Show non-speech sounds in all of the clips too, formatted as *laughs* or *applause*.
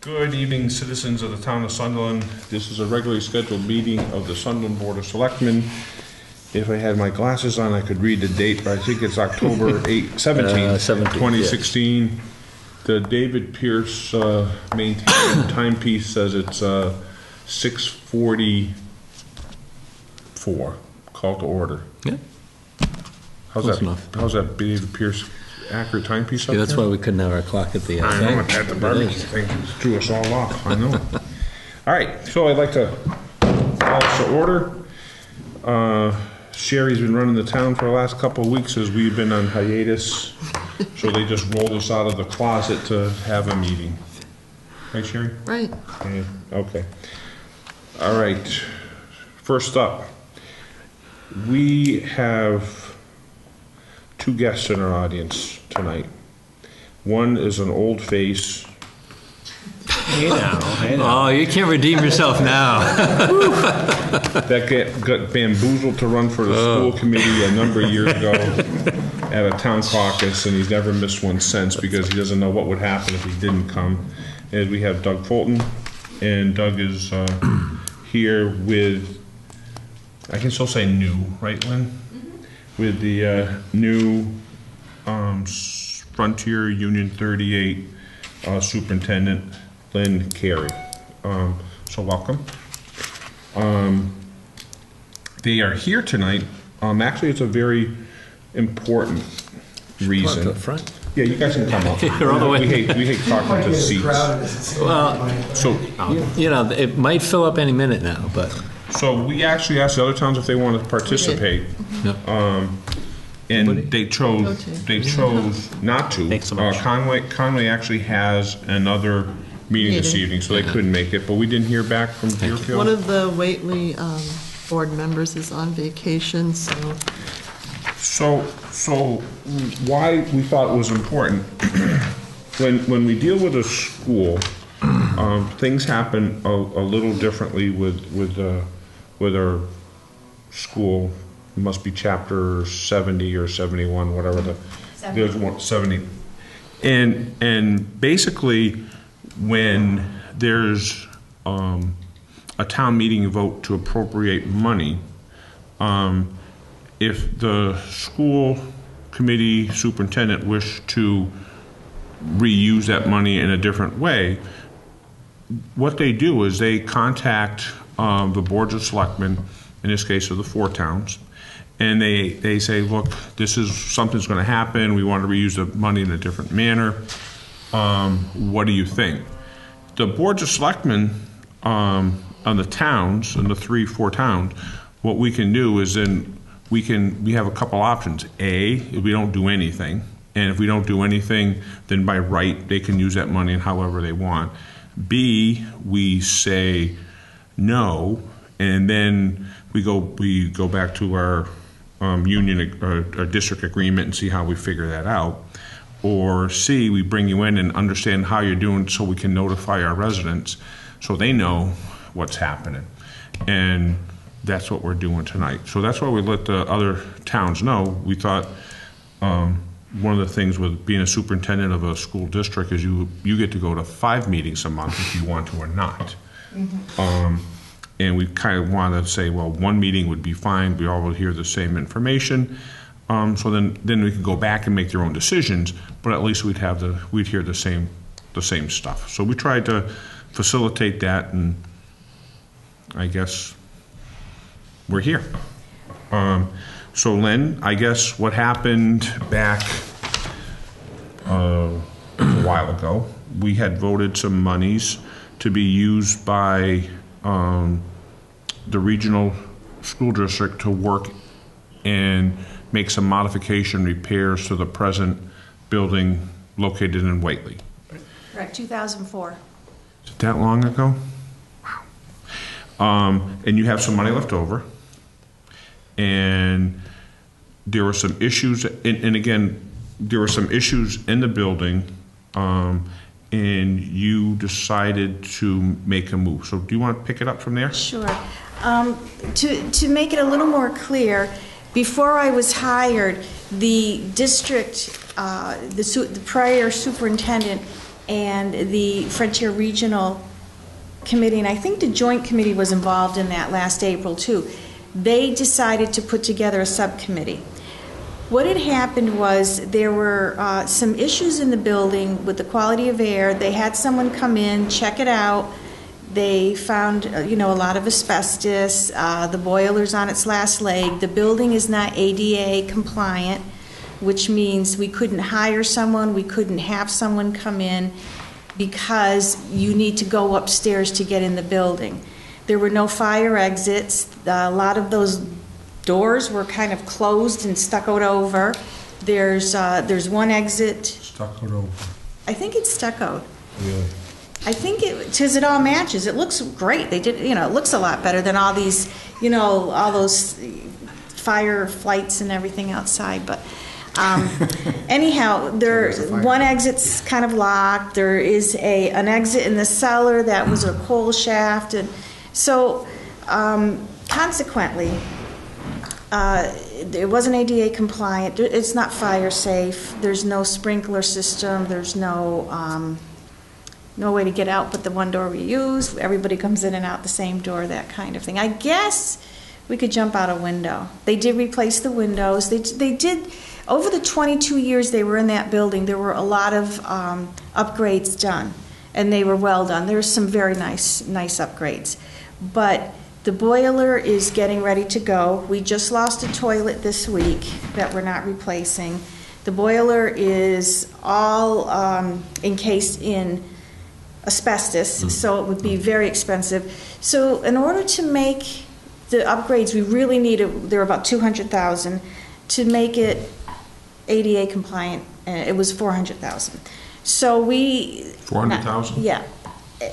Good evening, citizens of the town of Sunderland. This is a regularly scheduled meeting of the Sunderland Board of Selectmen. If I had my glasses on, I could read the date, but I think it's October *laughs* 8, 17th, 17th, yeah. 2016. The David Pierce uh, maintained *coughs* timepiece says it's uh, 6:44. Call to order. Yeah. How's Close that, enough. how's that David Pierce accurate timepiece up Yeah, that's there? why we couldn't have our clock at the. uh, I know, thing. at the It barbecue thing threw us all off, I know. *laughs* All right, so I'd like to call us to order. Uh, Sherry's been running the town for the last couple of weeks as we've been on hiatus, so they just rolled us out of the closet to have a meeting. Right, Sherry? Right. Yeah, Okay. All right, first up, we have two guests in our audience tonight. One is an old face Oh, you can't redeem yourself now. *laughs* that get, got bamboozled to run for the school committee a number of years ago at a town caucus, and he's never missed one since because he doesn't know what would happen if he didn't come. And we have Doug Fulton, and Doug is uh, *clears throat* here with, I can still say new, right, Lynn? With the uh, new um, Frontier Union 38 uh, Superintendent, Lynn Carey. Um, So welcome. They are here tonight. Um, actually, it's a very important reason. Up front. Yeah, you guys can come up. *laughs* You're all the way- We hate, we hate talking to seats. Well, So, you know, it might fill up any minute now, but so we actually asked the other towns if they want to participate, yeah. And they chose, Okay. they chose not to. Thanks so Uh. Conway, Conway actually has another meeting this Meeting. evening, so they couldn't make it, but we didn't hear back from Deerfield. One of the Whately um, board members is on vacation, so So, so why we thought it was important, *clears throat* when, when we deal with a school, um, things happen a, a little differently with, with, uh, with our school. Must be chapter seventy or seventy-one, whatever the, there's one, seventy. And, and basically, when there's, um, a town meeting vote to appropriate money, um, if the school committee superintendent wish to reuse that money in a different way, what they do is they contact um, the boards of selectmen, in this case of the four towns, and they, they say, look, this is, something's gonna happen, we want to reuse the money in a different manner. Um, What do you think? The boards of selectmen um, on the towns, on the three, four towns, what we can do is then, we can, we have a couple options. A, if we don't do anything, and if we don't do anything, then by right, they can use that money however they want. B, we say no, and then we go, we go back to our um, union, or, our district agreement and see how we figure that out. Or C, we bring you in and understand how you're doing so we can notify our residents so they know what's happening. And that's what we're doing tonight. So that's why we let the other towns know. We thought um, one of the things with being a superintendent of a school district is you, you get to go to five meetings a month if you want to or not. Um, And we kind of want to say, well, one meeting would be fine, we all will hear the same information. Um, So then, then we could go back and make their own decisions, but at least we'd have the, we'd hear the same, the same stuff. So we tried to facilitate that, and I guess we're here. Um, So Lynn, I guess what happened back uh, a while ago, we had voted some monies to be used by um, the regional school district to work and make some modification repairs to the present building located in Whately. Correct, 2004. Is it that long ago? Wow. Um, and you have some money left over. And there were some issues, and, and again, there were some issues in the building, um, and you decided to make a move. So do you want to pick it up from there? Sure. Um, To, to make it a little more clear, before I was hired, the district, uh, the su- the prior superintendent and the Frontier Regional Committee, and I think the Joint Committee was involved in that last April too. They decided to put together a subcommittee. What had happened was there were uh, some issues in the building with the quality of air. They had someone come in, check it out. They found, uh, you know, a lot of asbestos. Uh, the boiler's on its last leg. The building is not ADA compliant, which means we couldn't hire someone, we couldn't have someone come in because you need to go upstairs to get in the building. There were no fire exits. A lot of those doors were kind of closed and stuccoed over. There's, uh, there's one exit, Stuck it over, I think it's stuccoed. really. I think it, because it all matches. It looks great. They did, you know, it looks a lot better than all these, you know, all those fire flights and everything outside. But um, *laughs* anyhow, there one exit's kind of locked. There is a an exit in the cellar that was a coal shaft, and so um, consequently, uh, it wasn't ADA compliant. It's not fire safe. There's no sprinkler system. There's no um, no way to get out but the one door we use. Everybody comes in and out the same door, that kind of thing. I guess we could jump out a window. They did replace the windows. They, they did, over the 22 years they were in that building, there were a lot of um, upgrades done, and they were well done. There were some very nice, nice upgrades. But the boiler is getting ready to go. We just lost a toilet this week that we're not replacing. The boiler is all um, encased in asbestos, so it would be very expensive. So in order to make the upgrades, we really needed, they're about 200,000, to make it ADA compliant, uh, it was 400,000. So we. 400,000? Yeah.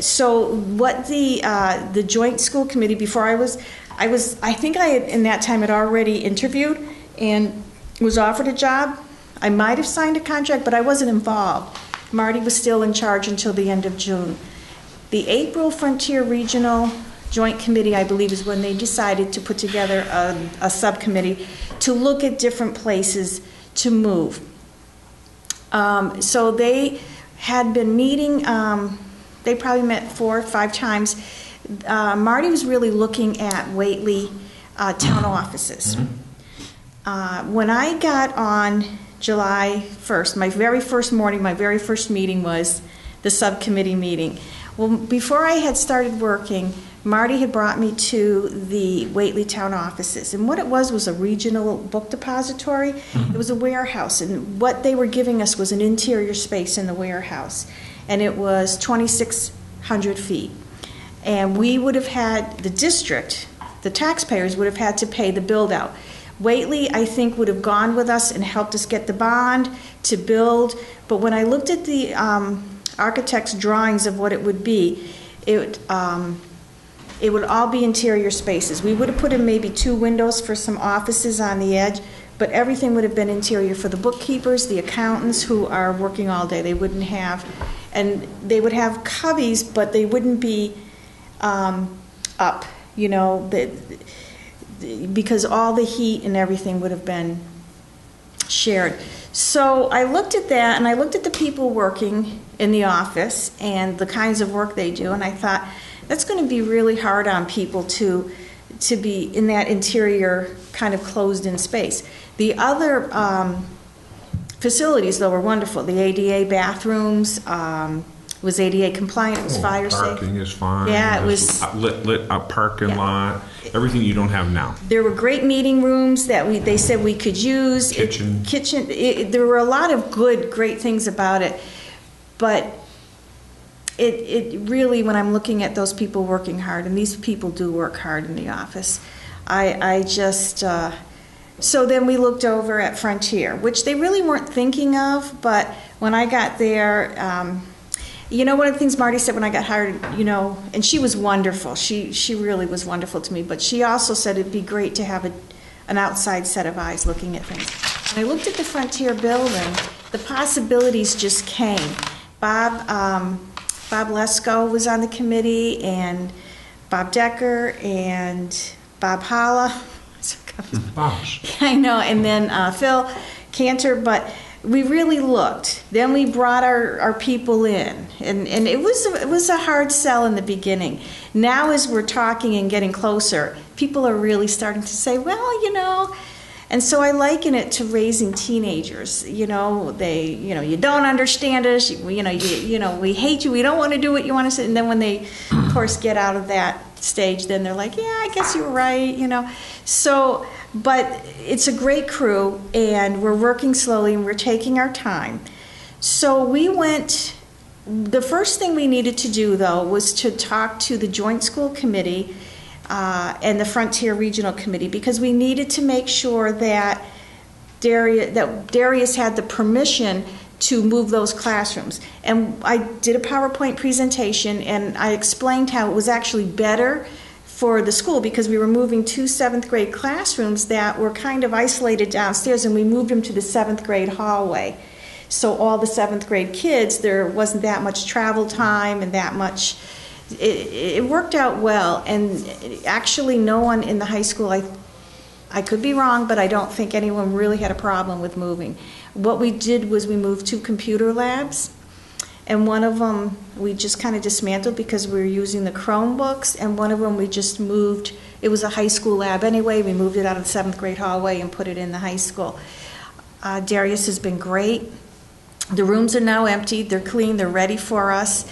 So what the, uh, the joint school committee, before I was, I was, I think I had, in that time had already interviewed and was offered a job. I might have signed a contract, but I wasn't involved. Marty was still in charge until the end of June. The April Frontier Regional Joint Committee, I believe, is when they decided to put together a, a subcommittee to look at different places to move. Um, so they had been meeting, um, they probably met four or five times. Uh, Marty was really looking at Whately uh, town offices. Uh, when I got on July 1st, my very first morning, my very first meeting was the subcommittee meeting. Well, before I had started working, Marty had brought me to the Whately Town offices. And what it was was a regional book depository. Mm-hmm. It was a warehouse. And what they were giving us was an interior space in the warehouse. And it was 2,600 feet. And we would have had, the district, the taxpayers would have had to pay the build out. Whately, I think, would have gone with us and helped us get the bond to build. But when I looked at the um, architect's drawings of what it would be, it, um, it would all be interior spaces. We would have put in maybe two windows for some offices on the edge, but everything would have been interior for the bookkeepers, the accountants who are working all day. They wouldn't have, and they would have cubbies, but they wouldn't be um, up, you know, the, because all the heat and everything would have been shared. So I looked at that and I looked at the people working in the office and the kinds of work they do, and I thought that's going to be really hard on people to to be in that interior kind of closed-in space. The other um, facilities, though, were wonderful. The ADA bathrooms um, was ADA compliant. It was fire safe. Oh, Parking is fine. Yeah, it There's was- Lit, lit, a parking Yeah. lot, everything you don't have now. There were great meeting rooms that we, they said we could use. It- Kitchen. Kitchen, it, there were a lot of good, great things about it. But it, it really, when I'm looking at those people working hard, and these people do work hard in the office, I, I just, uh, so then we looked over at Frontier, which they really weren't thinking of, but when I got there, um, you know, one of the things Marty said when I got hired, you know, and she was wonderful. She she really was wonderful to me. But she also said it'd be great to have a, an outside set of eyes looking at things. When I looked at the Frontier building, the possibilities just came. Bob um, Bob Lesko was on the committee, and Bob Decker and Bob Holla. *laughs* I know, and then uh, Phil Cantor, but we really looked. Then we brought our, our people in, and, and it was it was a hard sell in the beginning. Now, as we're talking and getting closer, people are really starting to say, well, you know. And so I liken it to raising teenagers. You know, they, you know, you don't understand us. You, you know, you, you know, we hate you. We don't want to do what you want to say. And then when they, of course, get out of that stage, then they're like, yeah, I guess you were right. You know, so but it's a great crew, and we're working slowly and we're taking our time. So we went. The first thing we needed to do, though, was to talk to the Joint School Committee uh, and the Frontier Regional Committee because we needed to make sure that Darius, that Darius had the permission to move those classrooms. And I did a PowerPoint presentation and I explained how it was actually better for the school because we were moving two seventh grade classrooms that were kind of isolated downstairs and we moved them to the seventh grade hallway. So all the seventh grade kids, there wasn't that much travel time and that much. It, it worked out well, and actually, no one in the high school, I, I could be wrong, but I don't think anyone really had a problem with moving. What we did was we moved two computer labs and one of them we just kind of dismantled because we were using the Chromebooks, and one of them we just moved. It was a high school lab anyway. We moved it out of the seventh grade hallway and put it in the high school. Uh, Darius has been great. The rooms are now empty. They're clean. They're ready for us.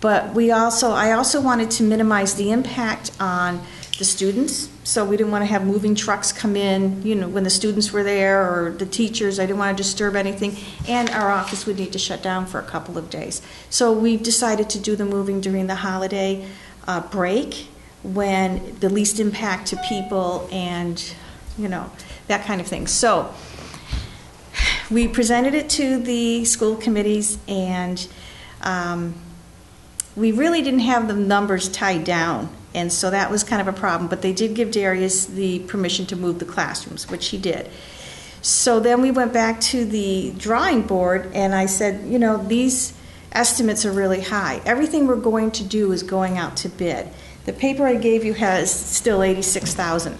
But we also, I also wanted to minimize the impact on the students. So we didn't want to have moving trucks come in, you know, when the students were there or the teachers. I didn't want to disturb anything. And our office would need to shut down for a couple of days. So we decided to do the moving during the holiday uh, break when the least impact to people and, you know, that kind of thing. So we presented it to the school committees and um, we really didn't have the numbers tied down and so that was kind of a problem. But they did give Darius the permission to move the classrooms, which he did. So then we went back to the drawing board, and I said, you know, these estimates are really high. Everything we're going to do is going out to bid. The paper I gave you has still 86,000.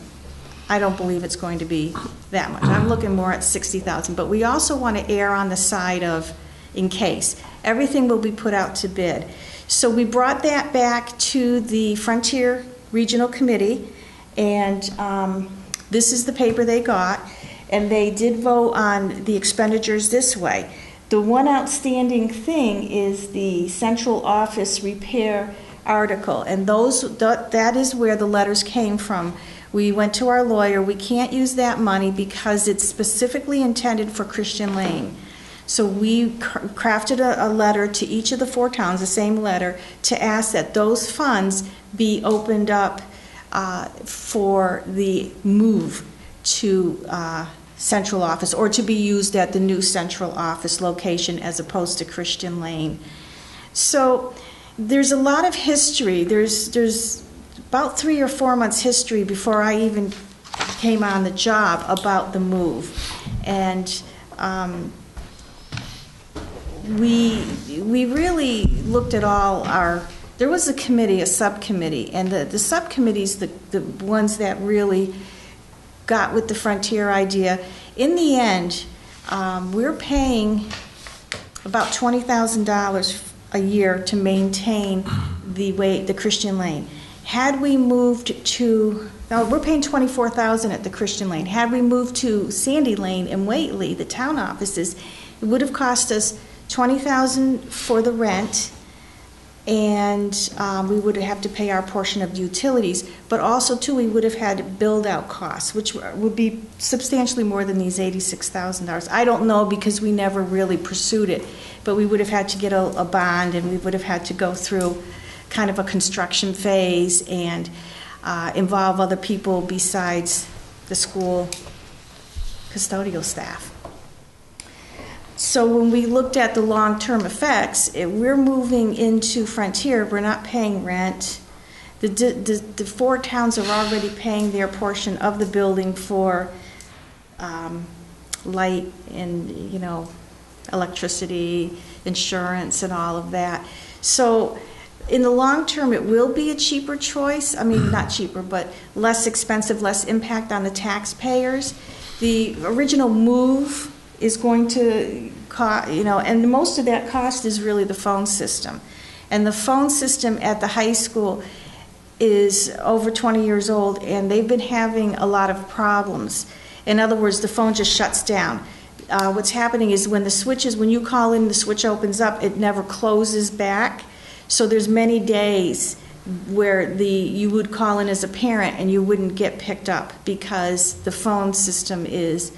I don't believe it's going to be that much. I'm looking more at 60,000, but we also want to err on the side of in case. Everything will be put out to bid. So we brought that back to the Frontier Regional Committee, and um, this is the paper they got, and they did vote on the expenditures this way. The one outstanding thing is the central office repair article, and those that is where the letters came from. We went to our lawyer. We can't use that money because it's specifically intended for Christian Lane. So we crafted a, a, letter to each of the four towns, the same letter, to ask that those funds be opened up uh, for the move to uh, central office or to be used at the new central office location as opposed to Christian Lane. So there's a lot of history. There's there's about three or four months history before I even came on the job about the move, and. Um, we we really looked at all our there was a committee a subcommittee and the, the subcommittees the, the ones that really got with the frontier idea in the end um, we're paying about $20000 a year to maintain the way the christian lane. Had we moved to now we're paying 24000 at the christian lane. Had we moved to sandy lane and whately the town offices it would have cost us twenty thousand for the rent, and um, we would have to pay our portion of utilities. But also, too, we would have had build-out costs, which would be substantially more than these eighty-six thousand dollars. I don't know because we never really pursued it, but we would have had to get a, a bond, and we would have had to go through kind of a construction phase and uh, involve other people besides the school custodial staff. So when we looked at the long-term effects, it, we're moving into Frontier. We're not paying rent. The, the, the four towns are already paying their portion of the building for um, light and you know electricity, insurance, and all of that. So in the long term, it will be a cheaper choice. I mean, not cheaper, but less expensive, less impact on the taxpayers. The original move is going to co, you know, and most of that cost is really the phone system. And the phone system at the high school is over 20 years old, and they've been having a lot of problems. In other words, the phone just shuts down. Uh, what's happening is when the switches, when you call in, the switch opens up, it never closes back. So there's many days where the you would call in as a parent and you wouldn't get picked up because the phone system is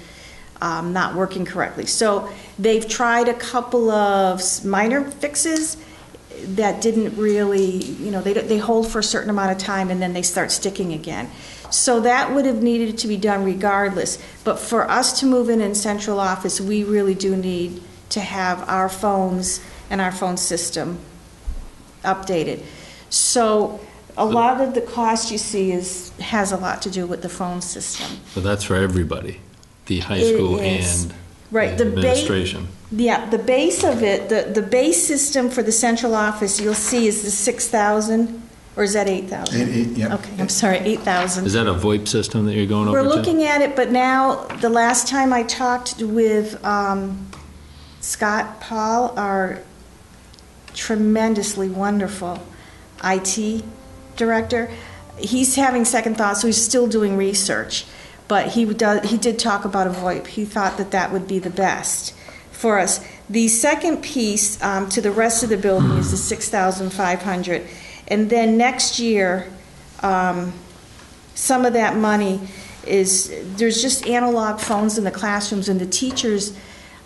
um, not working correctly. So they've tried a couple of minor fixes that didn't really, you know, they, they hold for a certain amount of time and then they start sticking again. So that would have needed to be done regardless. But for us to move in in central office, we really do need to have our phones and our phone system updated. So a lot of the cost you see is, has a lot to do with the phone system. So that's for everybody, the high It school is. and Right, the ba- administration. Yeah, the base of it, the, the base system for the central office, you'll see is the six thousand, or is that eight thousand? Eight- eight, yeah. Okay, I'm sorry, eight thousand. Is that a VoIP system that you're going over We're to? looking at it, but now, the last time I talked with um, Scott Paul, our tremendously wonderful IT director, he's having second thoughts, so he's still doing research. But he does, he did talk about a VoIP. He thought that that would be the best for us. The second piece um, to the rest of the building is the 6,500. And then next year, um, some of that money is, there's just analog phones in the classrooms, and the teachers,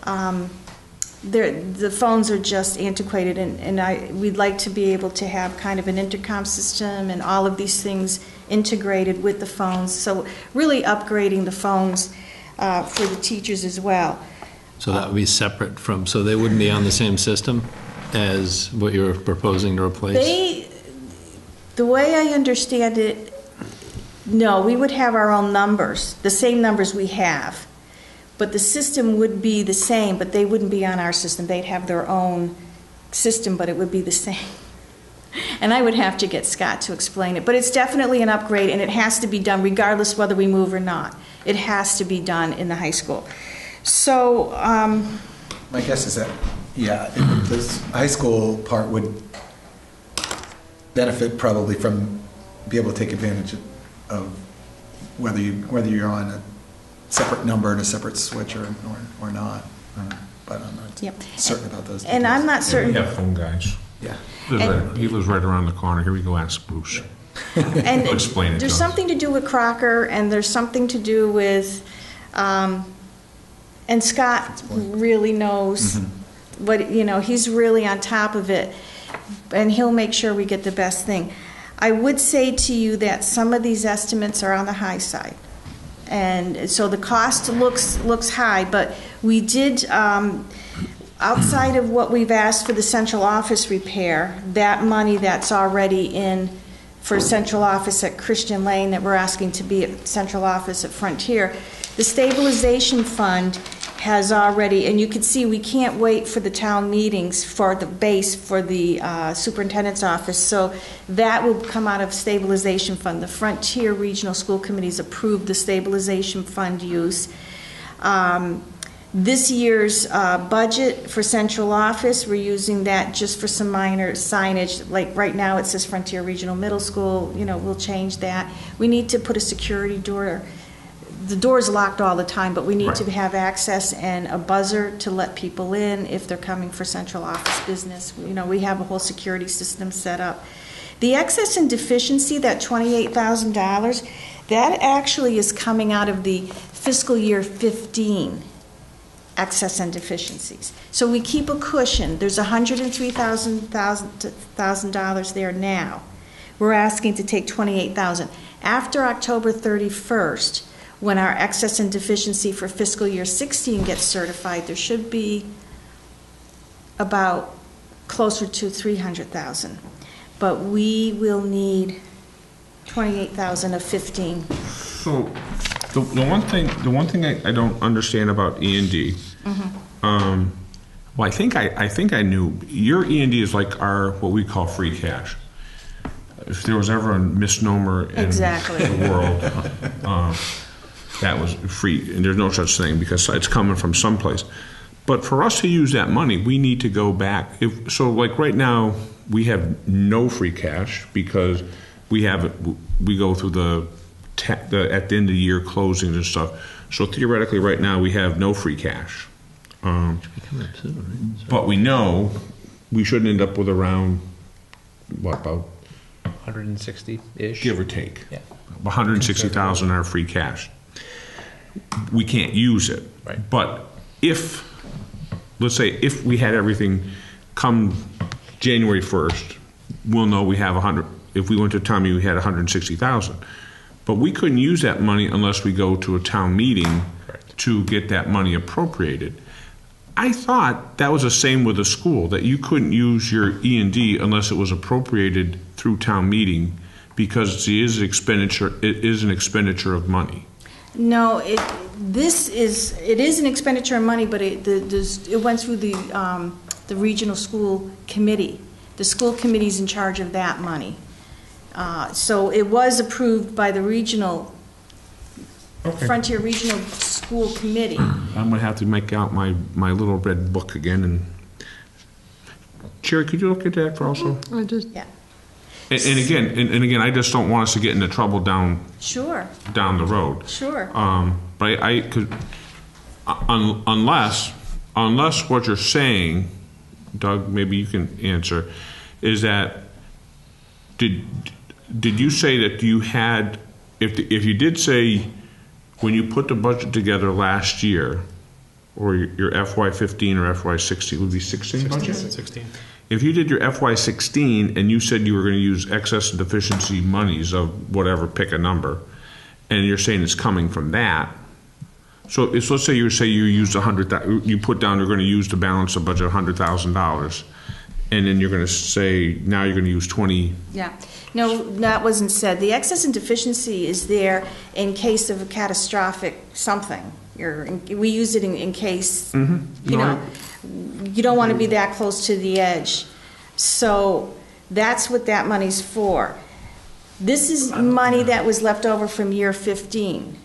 um, the phones are just antiquated, and and I, we'd like to be able to have kind of an intercom system and all of these things integrated with the phones, so really upgrading the phones uh, for the teachers as well. So that would be separate from, so they wouldn't be on the same system as what you're proposing to replace? They, the way I understand it, no, we would have our own numbers, the same numbers we have. But the system would be the same, but they wouldn't be on our system. They'd have their own system, but it would be the *laughs* same. And I would have to get Scott to explain it. But it's definitely an upgrade, and it has to be done regardless whether we move or not. It has to be done in the high school. So, um, My guess is that, yeah, it- this high school part would benefit probably from, be able to take advantage of whether you, whether you're on a separate number and a separate switch or, or or not. Uh, But I'm not Yep. certain about those. and I'm details. not We certain. have phone guys. Yeah. Lives And- right- He lives right around the corner. Here we go, ask Bruce. *laughs* And He'll explain it to there's us. something to do with Crocker, and there's something to do with, um, and Scott really knows Mm-hmm. what, you know, he's really on top of it, and he'll make sure we get the best thing. I would say to you that some of these estimates are on the high side. And so the cost looks, looks high, but we did, um, outside of what we've asked for the central office repair, that money that's already in for central office at Christian Lane that we're asking to be at central office at Frontier, the stabilization fund has already, and you can see, we can't wait for the town meetings for the base for the uh, superintendent's office, so that will come out of stabilization fund. The Frontier Regional School Committees approved the stabilization fund use. Um, This year's uh, budget for central office, we're using that just for some minor signage, like right now it says Frontier Regional Middle School, you know, we'll change that. We need to put a security door, the door's locked all the time, but we need to Right. have access and a buzzer to let people in if they're coming for central office business. You know, we have a whole security system set up. The excess and deficiency, that $28,000, that actually is coming out of the fiscal year 15 excess and deficiencies. So we keep a cushion. There's $103,000 there now. We're asking to take 28,000. After October 31st, when our excess and deficiency for fiscal year 16 gets certified, there should be about closer to 300,000. But we will need 28,000 of 15. So, the, the one thing, the one thing I, I don't understand about E and D, um, well, I think I, I think I knew, your E and D is like our, what we call free cash. If there was ever a misnomer in Exactly. the world, *laughs* uh, that was free, and there's no such thing, because it's coming from someplace. But for us to use that money, we need to go back, if, so like right now, we have no free cash, because we have, we go through the, ta- the, at the end of the year closings and stuff. So theoretically, right now, we have no free cash. Um, soon, right? but we know we shouldn't end up with around, what, about, 160-ish. give or take? Yeah. 160,000 are free cash. We can't use it. Right. But if, let's say, if we had everything come January 1st, we'll know we have 100, if we went to town meeting, we had 160,000. But we couldn't use that money unless we go to a town meeting Correct. to get that money appropriated. I thought that was the same with the school, that you couldn't use your E and D unless it was appropriated through town meeting because it is expenditure, it is an expenditure of money. No, it, this is, it is an expenditure of money, but it, the, this- it went through the, um, the regional school committee. The school committee's in charge of that money. Uh, so it was approved by the regional, Frontier Regional School Committee. *clears throat* I'm gonna have to make out my, my little red book again and, Sherry, could you look at that for also? I just, Yeah, And, and again, and, and again, I just don't want us to get into trouble down, sure, down the road. sure. Um, but I, I could, un, unless, unless what you're saying, Doug, maybe you can answer, is that, did, did you say that you had, if, the- if you did say, when you put the budget together last year, or your FY fifteen or FY sixteen, would be sixteen budget? 16. If you did your FY sixteen and you said you were gonna use excess and deficiency monies of whatever, pick a number, and you're saying it's coming from that, so let's say you say you used a hundred you put down, you're gonna use the balance of budget, a hundred thousand dollars, and then you're gonna say, now you're gonna use twenty, Yeah, no, that wasn't said. The excess and deficiency is there in case of a catastrophic something. You're, we use it in, in case, you No, know, you don't want to be that close to the edge. So that's what that money's for. This is money that was left over from year 15.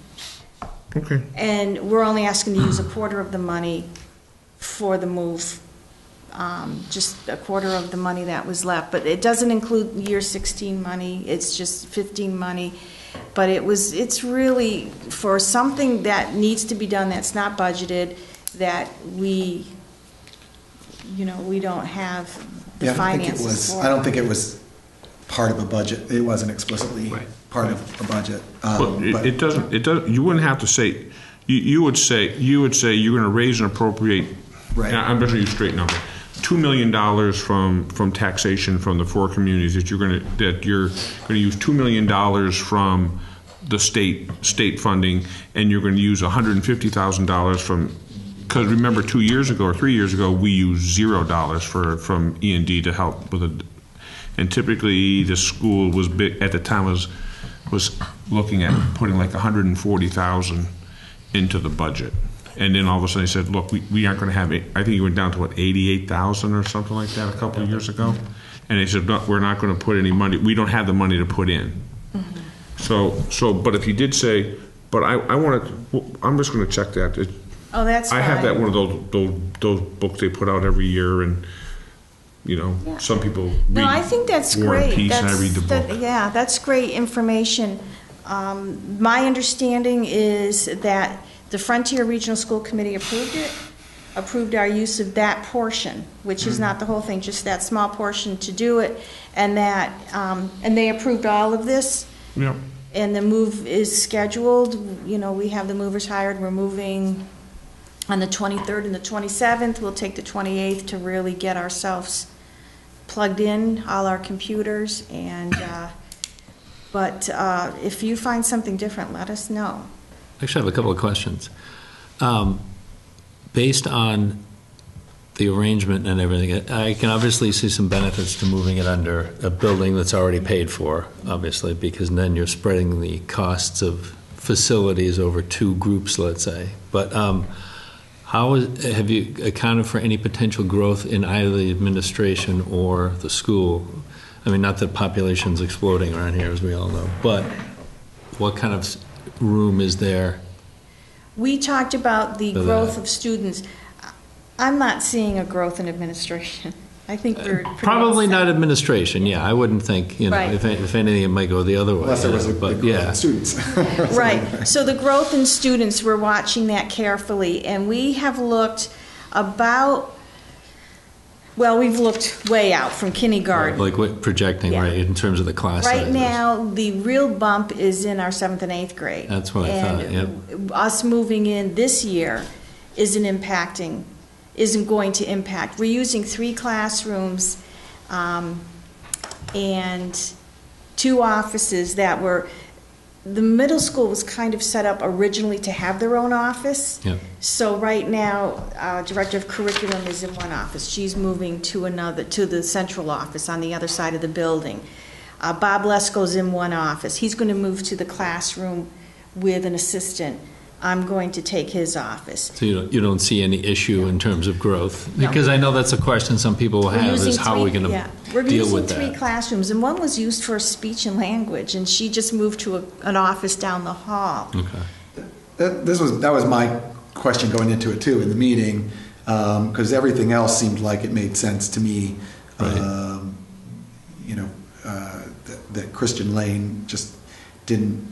okay. And we're only asking to use a quarter of the money for the move, um, just a quarter of the money that was left. But it doesn't include year 16 money, it's just 15 money. But it was, it's really for something that needs to be done that's not budgeted, that we, you know, we don't have the Yeah, I don't think it finances was, for. I don't think it was part of a budget. It wasn't explicitly part of a budget. But Um, it, it doesn't, it doesn't, you wouldn't have to say, you, you would say, you would say you're gonna raise and appropriate. Right. Now, I'm just gonna use a straight number. Two million dollars from, from taxation from the four communities that you're gonna, that you're gonna use two million dollars from the state, state funding, and you're gonna use hundred and fifty thousand dollars from, cause remember, two years ago or three years ago, we used zero dollars for, from E and D to help with it. And typically, the school was big, at the time was, was looking at putting like hundred and forty thousand into the budget. And then all of a sudden he said, look, we, we aren't gonna have, it- I think he went down to what, eighty-eight thousand or something like that a couple of years ago? And they said, no, we're not gonna put any money, we don't have the money to put in. So, so, but if you did say, but I, I wanna, I'm just gonna check that. It- Oh, that's I have that fine. one of those, those, those books they put out every year and, you know, some people No, I think that's War and great. Peace and I That's- read the that- book. Yeah, that's great information. Um, My understanding is that the Frontier Regional School Committee approved it, approved our use of that portion, which is not the whole thing, just that small portion to do it, and that, um, and they approved all of this, Yep. and the move is scheduled, you know, we have the movers hired, we're moving on the 23rd and the 27th, we'll take the 28th to really get ourselves plugged in, all our computers, and, uh, but uh, if you find something different, let us know. Actually, I have a couple of questions. Um, Based on the arrangement and everything, I can obviously see some benefits to moving it under a building that's already paid for, obviously, because then you're spreading the costs of facilities over two groups, let's say. But um, how is, have you accounted for any potential growth in either the administration or the school? I mean, not that population's exploding around here, as we all know, but what kind of room is there we talked about the For growth that. of students. I'm not seeing a growth in administration. *laughs* I think we're. pretty Probably well set. not administration, yeah, I wouldn't think, you know, Right. if, if anything, it might go the other way. Unless there was a but big growth yeah. in students. *laughs* Right, so the growth in students, we're watching that carefully, and we have looked about, well, we've looked way out from kindergarten. Like what, projecting, Yeah. right, in terms of the class Right sizes. now, the real bump is in our seventh and eighth grade. That's what I thought, And us moving in this year isn't impacting, isn't going to impact. We're using three classrooms um, and two offices that were, the middle school was kind of set up originally to have their own office. Yep. So right now, our director of curriculum is in one office. She's moving to another, to the central office on the other side of the building. Uh, Bob Lesko's in one office. He's going to move to the classroom with an assistant. I'm going to take his office. So you don't, you don't see any issue in terms of growth? No. Because I know that's a question some people will We're have, using is how are we three- going yeah. to We're deal using with three that? classrooms, and one was used for speech and language, and she just moved to a, an office down the hall. Okay. That, this was, that was my question going into it too, in the meeting, because everything else seemed like it made sense to me. Right. Um, You know, uh, that, that Christian Lane just didn't,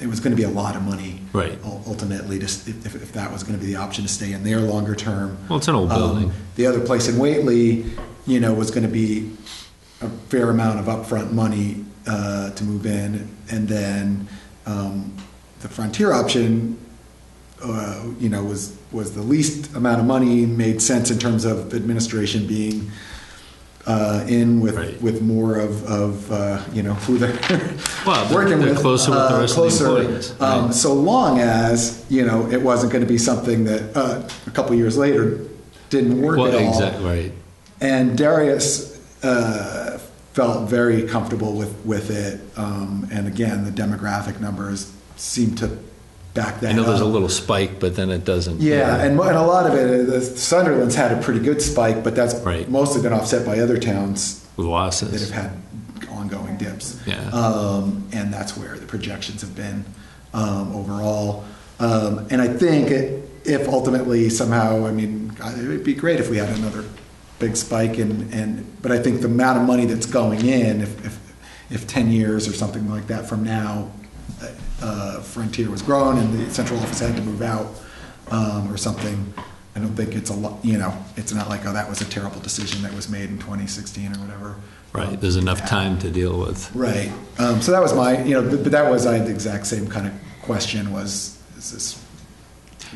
it was gonna be a lot of money. Right. Ultimately, just if, if- that was gonna be the option to stay in there longer term. Well, it's an old Um, building. The other place in Whately, you know, was gonna be a fair amount of upfront money uh, to move in, and then um, the Frontier option, uh, you know, was was the least amount of money, made sense in terms of administration being uh, in with Right. with more of of uh, you know who they're *laughs* Well, they're- working they're with, closer with the uh, rest of the closer, employees, um, right. so long as you know it wasn't going to be something that uh, a couple years later didn't work Well, at all. exactly, right. And Darius uh, felt very comfortable with, with it. Um, and again, the demographic numbers seem to back that I know there's a little spike, but then it doesn't. Yeah, and, and a lot of it, uh, the Sunderland's had a pretty good spike, but that's Right. mostly been offset by other towns With that have had ongoing dips. Yeah. Um, and that's where the projections have been um, overall. Um, and I think it, if ultimately somehow, I mean, it would be great if we had another big spike. And, and but I think the amount of money that's going in, if, if, if 10 years or something like that from now, uh, Frontier was grown and the central office had to move out um, or something. I don't think it's a lot, you know, it's not like, oh, that was a terrible decision that was made in 2016 or whatever. Right, there's enough time to deal with. Right. Um, so that was my, you know, but, that was I had the exact same kind of question was, is this?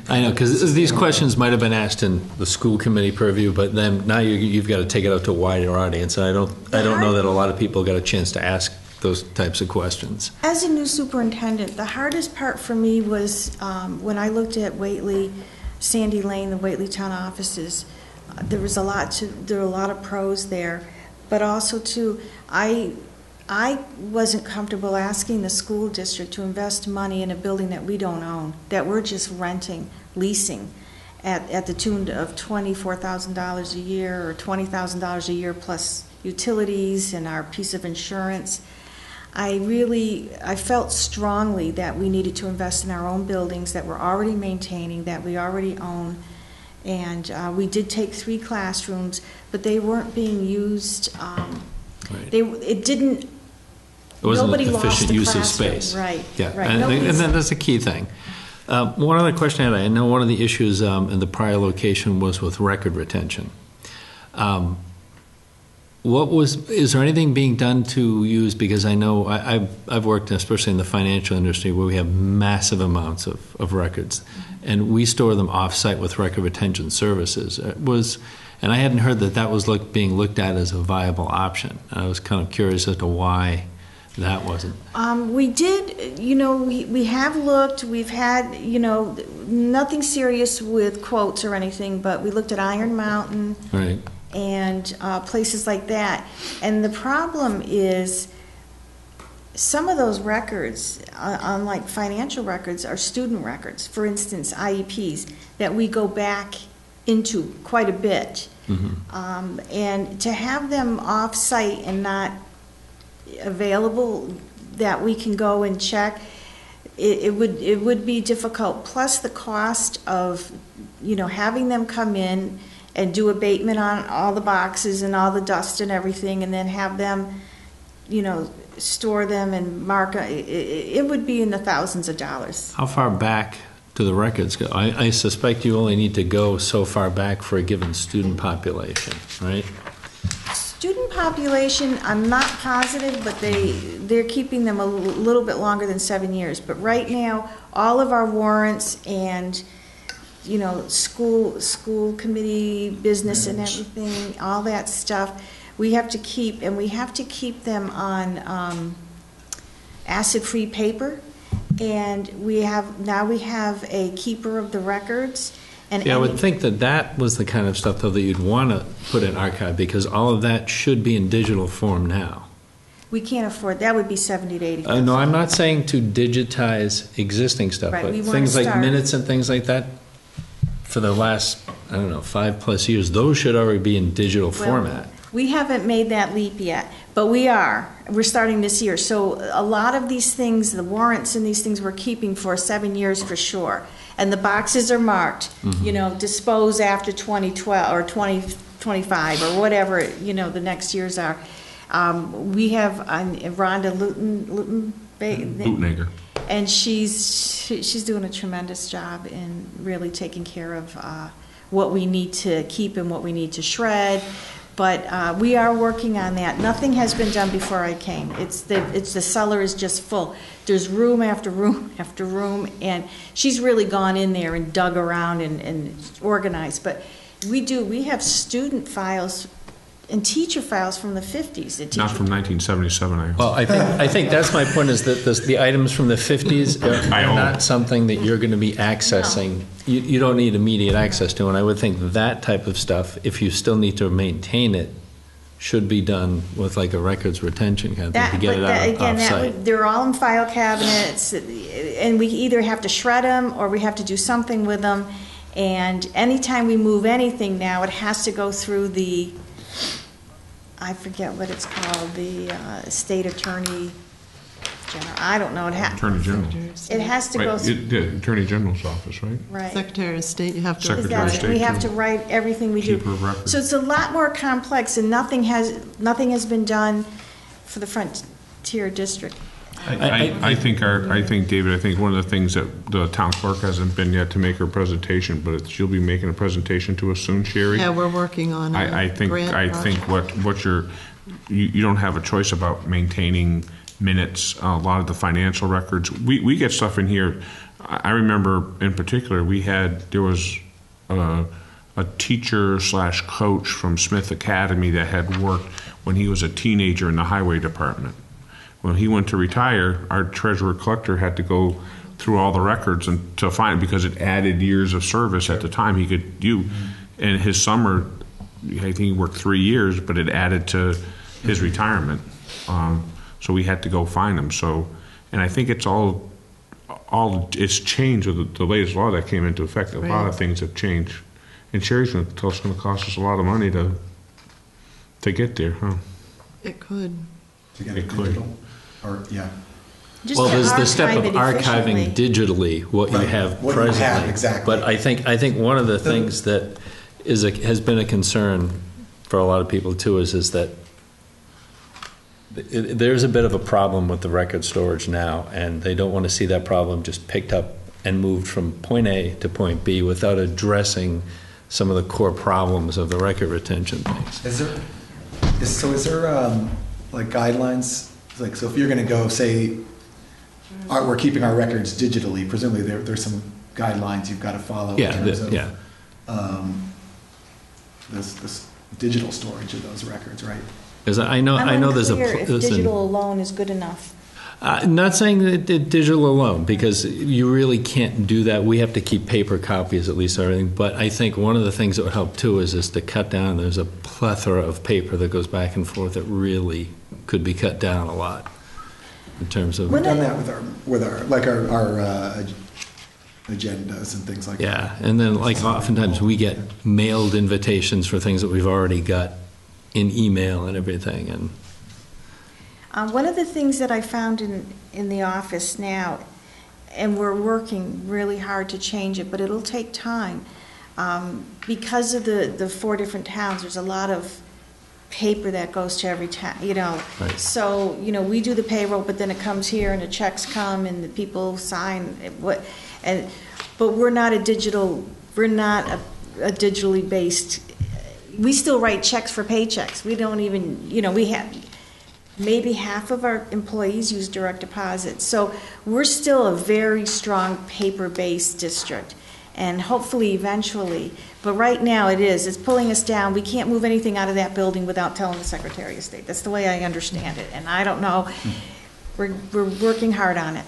I know, because these questions might have been asked in the school committee purview, but then now you, you've got to take it out to a wider audience. And I don't, I don't know that a lot of people got a chance to ask those types of questions. As a new superintendent, the hardest part for me was um, when I looked at Whately, Sandy Lane, the Whately Town offices. uh, There was a lot to, there were a lot of pros there, but also too, I, I wasn't comfortable asking the school district to invest money in a building that we don't own, that we're just renting, leasing, at, at the tune of twenty-four thousand dollars a year or twenty thousand dollars a year plus utilities and our piece of insurance. I really, I felt strongly that we needed to invest in our own buildings that we're already maintaining, that we already own. And uh, we did take three classrooms, but they weren't being used, um, Right. they, it didn't, It wasn't Nobody an lost efficient the use of classroom, space. right, Yeah, right. and, and Nobody's- then that's a key thing. Um, one other question I had, I know one of the issues um, in the prior location was with record retention. Um, what was, is there anything being done to use, because I know, I, I've, I've worked especially in the financial industry where we have massive amounts of, of records, and we store them off-site with record retention services. Uh, Was, and I hadn't heard that that was look, being looked at as a viable option. I was kind of curious as to why that wasn't. Um, we did, you know, we, we have looked, we've had, you know, nothing serious with quotes or anything, but we looked at Iron Mountain Right. And uh, places like that. And the problem is, some of those records, uh, unlike financial records, are student records. For instance, IEPs, that we go back into quite a bit. Um, And to have them off-site and not available that we can go and check, it, it would, it would be difficult, plus the cost of, you know, having them come in and do abatement on all the boxes and all the dust and everything, and then have them, you know, store them and mark, uh, it, it, it would be in the thousands of dollars. How far back do the records go? I, I suspect you only need to go so far back for a given student population, right? Student population, I'm not positive, but they, they're keeping them a little bit longer than seven years. But right now, all of our warrants and, you know, school, school committee business and everything, all that stuff, we have to keep, and we have to keep them on um, acid-free paper. And we have, now we have a keeper of the records. and Yeah, I would any- think that that was the kind of stuff, though, that you'd want to put in archive, because all of that should be in digital form now. We can't afford, that would be seventy to eighty Uh, thousand. no, I'm not saying to digitize existing stuff, Right, but we wanna things like start- minutes and things like that, for the last, I don't know, five-plus years, those should already be in digital Well, format. We haven't made that leap yet, but we are. We're starting this year. So a lot of these things, the warrants and these things we're keeping for seven years for sure. And the boxes are marked, Mm-hmm. you know, dispose after 2012 or 2025 or whatever, you know, the next years are. Um, We have um, Rhonda Luton, Luton. Ba- Bootnager. And she's she- she's doing a tremendous job in really taking care of uh, what we need to keep and what we need to shred. But uh, we are working on that. Nothing has been done before I came. It's the it's the cellar is just full. There's room after room *laughs* after room, and she's really gone in there and dug around and, and organized. But we do we have student files and teacher files from the 50s. The Not from 1977, I hope. Well, I think, uh, I think that's my point, is that this- the items from the 50s *laughs* are are not something that you're going to be accessing. You, you don't need immediate access to, and I would think that type of stuff, if you still need to maintain it, should be done with like a records retention kind of thing, to get it that, out again, that off-site. would, they're all in file cabinets, and we either have to shred them, or we have to do something with them. And anytime we move anything now, it has to go through the, I forget what it's called, the uh, state attorney general, I don't know, it ha, Attorney General. it has to go, Right, through it- The Attorney General's office, right? right. Secretary of State, you have to. Secretary of Exactly. State, We have too. to write everything we do. Keeper of records. So it's a lot more complex, and nothing has, nothing has been done for the Frontier District. I, I- I think our, I think, David, I think one of the things that the town clerk hasn't been yet to make her presentation, but it's- she'll be making a presentation to us soon, Sherry. Yeah, we're working on a I, I think, grant I project. think what, what you're, you, you don't have a choice about maintaining minutes, a lot of the financial records. We, we get stuff in here, I, I remember in particular, we had, there was a, a teacher slash coach from Smith Academy that had worked when he was a teenager in the highway department. When he went to retire, our treasurer collector had to go through all the records and to find because it added years of service at the time he could do. And his summer, I think he worked three years, but it added to his retirement. Um, so we had to go find him. So, and I think it's all, all it's changed with the, the latest law that came into effect. A lot of things have changed. And Sherry's going to tell us it's going to cost us a lot of money to to get there, huh? It could. To get It it could. Digital, or, yeah. Just Well, to there's the step archive of it archiving efficiently. digitally what you Right, have what you have, presently. exactly. But I think, I think one of the things that is, a- has been a concern for a lot of people too is, is that it- there's a bit of a problem with the record storage now, and they don't want to see that problem just picked up and moved from point A to point B without addressing some of the core problems of the record retention things. Is there, is, so is there, um, like guidelines, like, so if you're gonna go, say, our, we're keeping our records digitally, presumably there, there's some guidelines you've gotta follow in terms the- of, yeah. um, this, this digital storage of those records, right? Because I know, I I'm know there's a. unclear pl- if there's an- digital alone is good enough. Uh, not saying that di- digital alone, because you really can't do that. We have to keep paper copies, at least everything. But I think one of the things that would help too is is to cut down. There's a plethora of paper that goes back and forth that really could be cut down a lot in terms of. We've done that with our, with our, like our, our, uh, agendas and things like that. Yeah, and then like oftentimes we get mailed invitations for things that we've already got in email and everything, and Uh, One of the things that I found in, in the office now, and we're working really hard to change it, but it'll take time. Um, Because of the, the four different towns, there's a lot of paper that goes to every town, you know. Right. So, you know, we do the payroll, but then it comes here and the checks come and the people sign it, what, and, but we're not a digital, we're not a, a digitally based, we still write checks for paychecks. We don't even, you know, we have, maybe half of our employees use direct deposit. So we're still a very strong paper-based district. And hopefully, eventually, but right now it is, it's pulling us down. We can't move anything out of that building without telling the Secretary of State. That's the way I understand it. And I don't know, we're, we're working hard on it.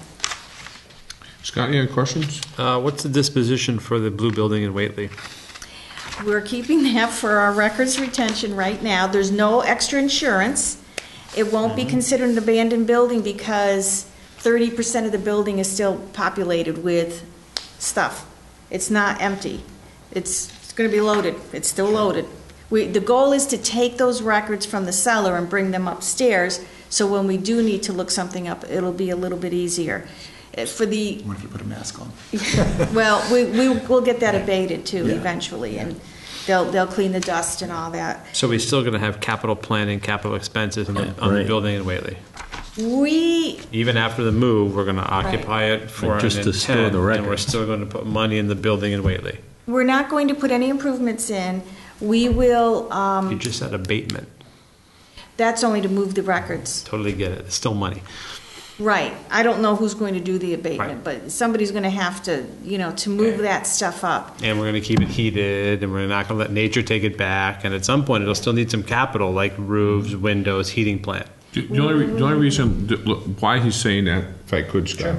Scott, you have questions? Uh, what's the disposition for the blue building in Whately? We're keeping that for our records retention right now. There's no extra insurance. It won't be considered an abandoned building because thirty percent of the building is still populated with stuff. It's not empty. It's, it's gonna be loaded. It's still loaded. We, the goal is to take those records from the cellar and bring them upstairs, so when we do need to look something up, it'll be a little bit easier. Uh, For the, What if you put a mask on? *laughs* well, we, we, we'll get that abated too Yeah. eventually, and they'll, they'll clean the dust and all that. So we're still gonna have capital planning, capital expenses on the, on the Right. building in Whately? We, Even after the move, we're gonna occupy it for an Just to store intent, the and we're records. still gonna put money in the building in Whately. we're not going to put any improvements in. We will, You um, just said abatement, that's only to move the records. totally get it, it's still money. Right. I don't know who's going to do the Right. abatement, but somebody's gonna have to, you know, to move that stuff up. And we're gonna keep it heated, and we're not gonna let nature take it back, and at some point, it'll still need some capital, like roofs, windows, heating plant. The the only, re- the only reason, that- look, why he's saying that, if I could, Scott,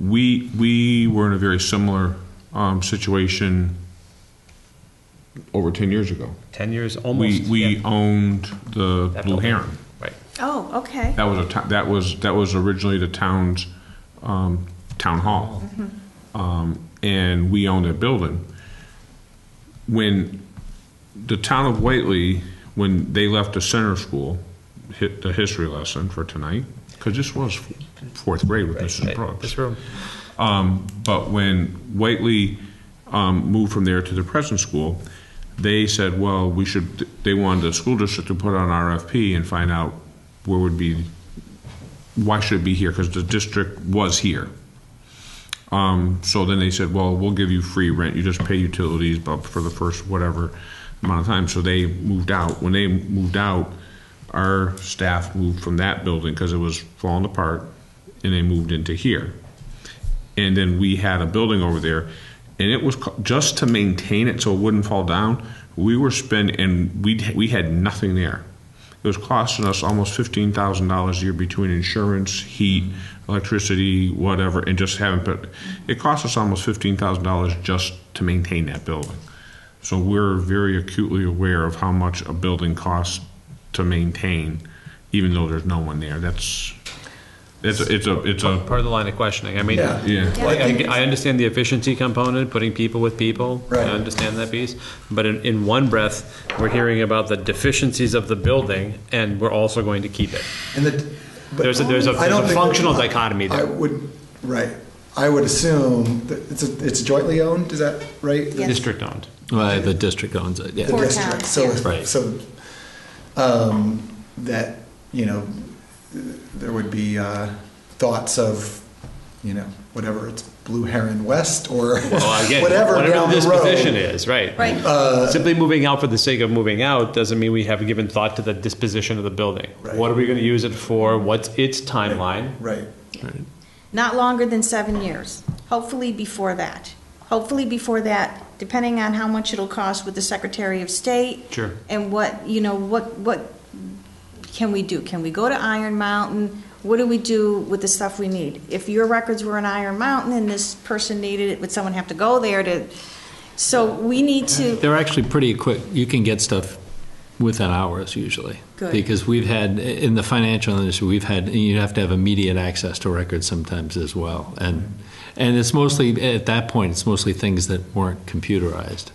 we, we were in a very similar, um, situation over ten years ago. Ten years, We, almost. we yeah, owned the that Blue building. Heron. Right. Oh, okay. That was a, to- that was, that was originally the town's, um, town hall. Um, and we owned that building. When the town of Whately, when they left the center school, hit the history lesson for tonight, because this was fourth grade with Mrs. Brooks. This room. Um, but when Whately um, moved from there to the present school, they said, well, we should, they wanted the school district to put on RFP and find out where would be, why should it be here? Because the district was here. Um, so then they said, well, we'll give you free rent. You just pay utilities, but for the first whatever amount of time. So they moved out. When they moved out, our staff moved from that building because it was falling apart, and they moved into here and then we had a building over there, and it was just to maintain it so it wouldn't fall down. We were spending, and we we had nothing there. It was costing us almost fifteen thousand dollars a year between insurance, heat, electricity, whatever, and just having. But it cost us almost fifteen thousand dollars just to maintain that building. So we're very acutely aware of how much a building costs to maintain, even though there's no one there. That's it's a, it's a it's a Part of the line of questioning, I mean. Yeah. yeah. Like, I, I understand the efficiency component, putting people with people. Right. I understand that piece. But in, in one breath, we're hearing about the deficiencies of the building, and we're also going to keep it. And the, but There's a- there's a- I don't there's a think functional that- dichotomy there. I would, right. I would assume that it's a, it's jointly owned, is that right? Yes. District owned. Well, the district owns it, yeah. The Four district. towns, So, yeah. Right. so, um, that, you know, there would be, uh, thoughts of, you know, whatever, it's Blue Heron West or Well, again, *laughs* whatever down the the road. disposition is, right. Right. Uh, Simply moving out for the sake of moving out doesn't mean we have given thought to the disposition of the building. Right. What are we going to use it for? What's its timeline? Right. Not longer than seven years. Hopefully before that. Hopefully before that, depending on how much it'll cost with the Secretary of State. Sure. And what, you know, what, what can we do? Can we go to Iron Mountain? What do we do with the stuff we need? If your records were in Iron Mountain and this person needed it, would someone have to go there to? So we need to, They're actually pretty quick. You can get stuff within hours usually. Good. Because we've had, in the financial industry, we've had, you have to have immediate access to records sometimes as well. And, and it's mostly, at that point, it's mostly things that weren't computerized.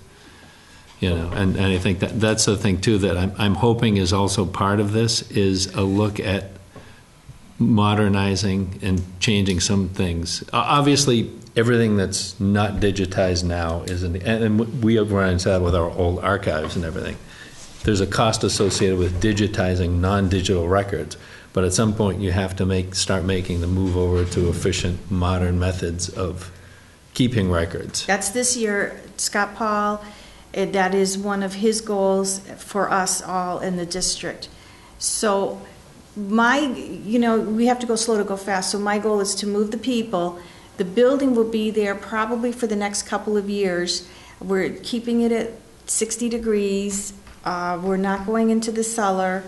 You know, and, and I think that, that's the thing too, that I'm, I'm hoping is also part of this, is a look at modernizing and changing some things. Obviously, everything that's not digitized now isn't, and and we run into that with our old archives and everything. There's a cost associated with digitizing non-digital records, but at some point, you have to make, start making the move over to efficient, modern methods of keeping records. That's this year, Scott Paul, that is one of his goals for us all in the district. So my, you know, we have to go slow to go fast, so my goal is to move the people. The building will be there probably for the next couple of years. We're keeping it at 60 degrees, uh, we're not going into the cellar.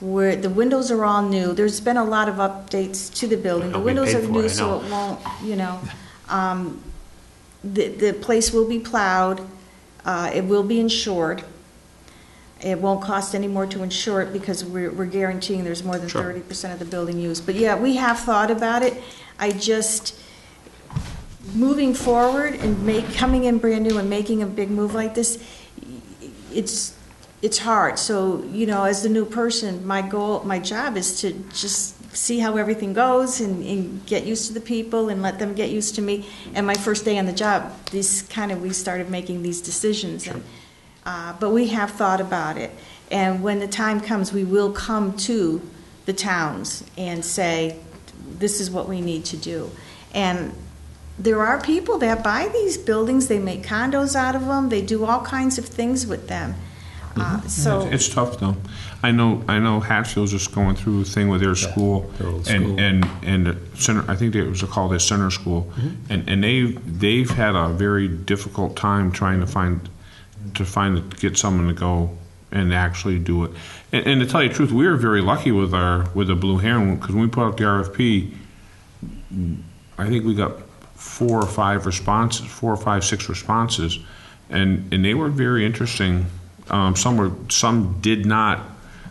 We're, the windows are all new. There's been a lot of updates to the building. The windows paid are for new, so know. it won't, you know. *laughs* Um, the, the place will be plowed, uh, it will be insured. It won't cost any more to insure it because we're, we're guaranteeing there's more than Sure. thirty percent of the building used. But yeah, we have thought about it. I just, moving forward and make, coming in brand new and making a big move like this, it's, it's hard. So, you know, as the new person, my goal, my job is to just see how everything goes and, and get used to the people and let them get used to me. And my first day on the job, this kind of, we started making these decisions. And, uh, but we have thought about it. And when the time comes, we will come to the towns and say, this is what we need to do. And there are people that buy these buildings, they make condos out of them, they do all kinds of things with them. Uh, So, It's tough, though. I know, I know Hatfield's just going through a thing with their school. their and- school. And, and the center, I think it was called a center school. Mm-hmm. And, and they, they've had a very difficult time trying to find, to find, to get someone to go and actually do it. And, and to tell you the truth, we were very lucky with our, with the Blue Heron, because when we put out the RFP, I think we got four or five responses, four or five, six responses, and and they were very interesting. Um, some were, some did not.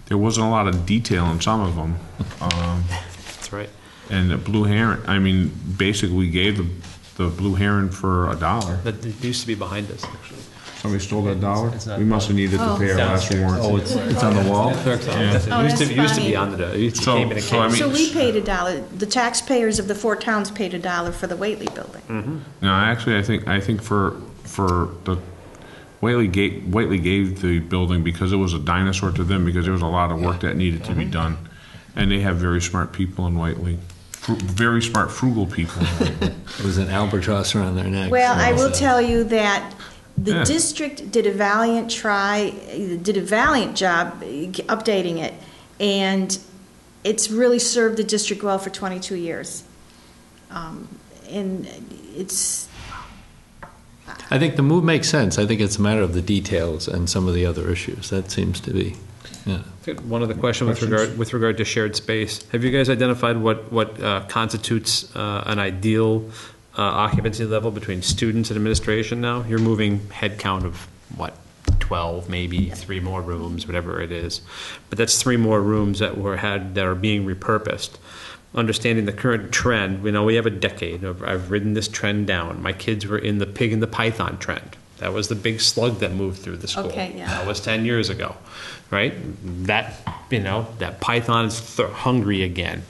There wasn't a lot of detail in some of them. Um, That's right. and the blue heron. I mean, basically, we gave the the blue heron for a dollar. That used to be behind us, actually. Somebody stole that dollar. It's not We must have needed to pay our last warrant. Oh, it's, it's on the wall? It used to, Oh, it used to be on the, it used to So- came in a so I case. mean- so we paid a dollar, the taxpayers of the four towns paid a dollar for the Whately building. No, actually, I think I think for for the Whately gave Whately gave the building because it was a dinosaur to them because there was a lot of work that needed to be done, and they have very smart people in Whately, Fru- very smart frugal people. in It was *laughs* an albatross around their neck. Well, I will tell you that the Yeah. district did a valiant try, did a valiant job updating it, and it's really served the district well for 22 years. Um, And it's, I think the move makes sense. I think it's a matter of the details and some of the other issues. That seems to be, yeah. One other question with regard, with regard to shared space. Have you guys identified what, what uh, constitutes uh, an ideal uh, occupancy level between students and administration now? You're moving head count of, what, 12, maybe, three more rooms, whatever it is. But that's three more rooms that were had, that are being repurposed. Understanding the current trend, we know we have a decade of, I've ridden this trend down. My kids were in the pig and the python trend. That was the big slug that moved through the school. Okay, yeah. That was 10 years ago, right? That, you know, that python is th- hungry again.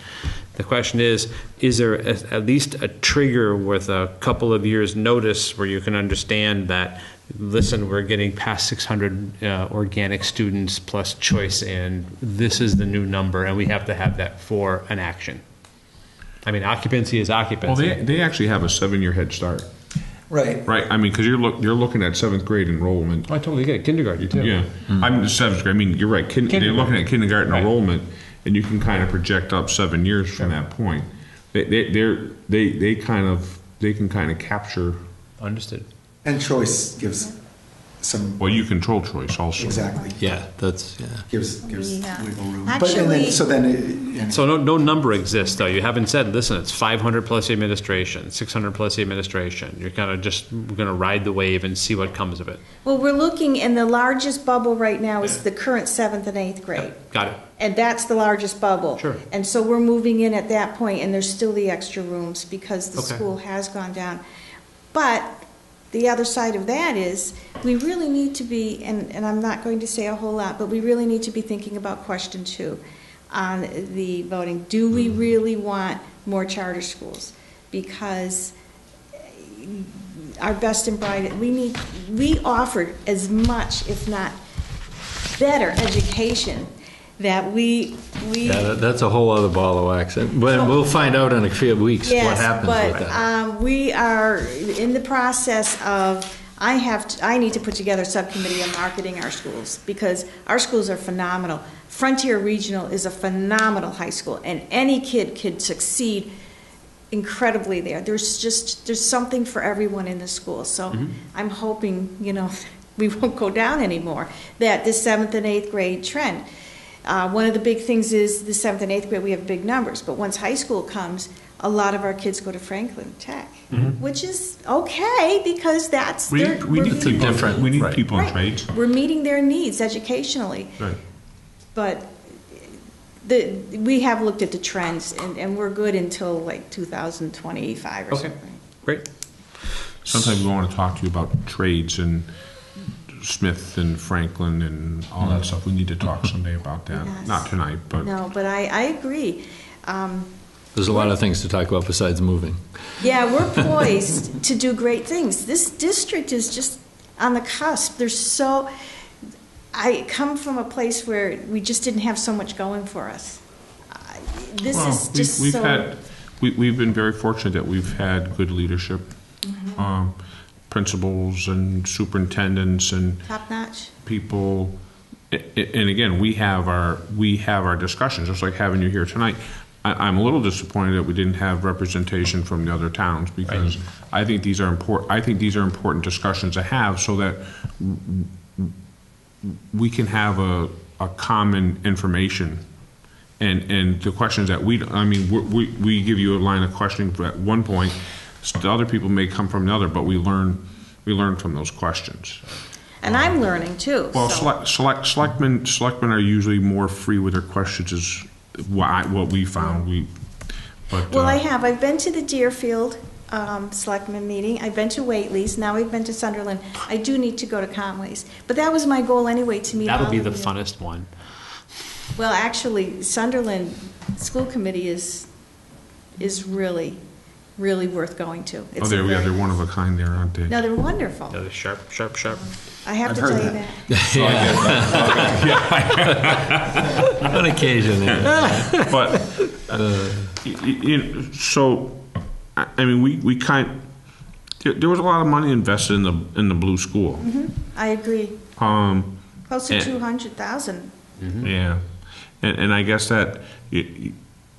The question is, is there a- at least a trigger with a couple of years' notice where you can understand that, listen, we're getting past 600 uh, organic students plus choice, and this is the new number, and we have to have that for an action? I mean, occupancy is well, occupancy. they they actually have a seven year head start, Right. right? I mean, because you're look you're looking at seventh grade enrollment. Oh, I totally get it. Kindergarten, too. Yeah, hmm. I'm the seventh grade. I mean, you're right. Kin- they're looking at kindergarten Right. enrollment, and you can kind of project up seven years from that point. They, they, they're, they, they kind of, they can kind of capture. Understood. And choice gives some, Well, you control choice also. exactly, Yeah, that's, yeah. gives, gives Yeah. wiggle room. But, and Actually- then, so then, uh, it- and- So no, no number exists, though. You haven't said, listen, it's 500 plus the administration, 600 plus the administration. You're kind of just going to ride the wave and see what comes of it. well, we're looking, and the largest bubble right now is the current seventh and eighth grade. Got it. And that's the largest bubble. Sure. And so we're moving in at that point, and there's still the extra rooms because the Okay. school has gone down. But the other side of that is, we really need to be, and, and I'm not going to say a whole lot, but we really need to be thinking about question two. on the voting. Do we mm-hmm. really want more charter schools? Because our best and brightest, we need, we offered as much, if not better, education that we, we. Yeah, that- that's a whole other ball of wax. And Well, we'll find out in a few weeks what happens with but that. um, we are in the process of, I have, to- I need to put together a subcommittee on marketing our schools, because our schools are phenomenal. Frontier Regional is a phenomenal high school, and any kid could succeed incredibly there. There's just, there's something for everyone in the school, so Mm-hmm. I'm hoping, you know, *laughs* we won't go down anymore, that this seventh and eighth grade trend. Uh, one of the big things is the seventh and eighth grade, we have big numbers, but once high school comes, a lot of our kids go to Franklin Tech, which is okay, because that's, We, their- we we're need meeting people, different. we need Right. people in Right. trades. We're meeting their needs educationally, Right. but the, we have looked at the trends, and, and we're good until like 2025 or Okay. something. Great. Sometimes we want to talk to you about trades and Smith and Franklin and all that stuff. We need to talk someday about that. *laughs* Yes. Not tonight, but. No, but I, I agree. Um, There's a lot of things to talk about besides moving. Yeah, we're *laughs* poised to do great things. This district is just on the cusp. There's so, I come from a place where we just didn't have so much going for us. I- This Well, is we- just we've so. had, we, we've been very fortunate that we've had good leadership, Mm-hmm. um, principals and superintendents and Top notch. people. a- a- And again, we have our, we have our discussions, just like having you here tonight. I, I'm a little disappointed that we didn't have representation from the other towns because I think these are important, I think these are important discussions to have so that we can have a, a common information. And, and the questions that we, I mean, we, we, we give you a line of questioning at one point, the other people may come from another, but we learn, we learn from those questions. And I'm learning too. Well, so- select, select, selectmen, selectmen are usually more free with their questions is what I, what we found, we, but. Well, uh, I have. I've been to the Deerfield um, Selectmen meeting. I've been to Whately's. Now we've been to Sunderland. I do need to go to Conway's. But that was my goal anyway, to meet That'll all be of the you. funnest one. Well, actually, Sunderland School Committee is, is really, really worth going to. Oh, It's a they're, very- they're one of a kind there, aren't they? No, they're wonderful. Yeah, they're sharp, sharp, sharp. I have I've to heard tell you that. that. *laughs* On *laughs* occasion, yeah. *laughs* But, y- y- you so, I, I mean, we, we kind, there, there was a lot of money invested in the, in the blue school. I agree. Um, Close to Eh. 200,000. Yeah, and, and I guess that, y- y-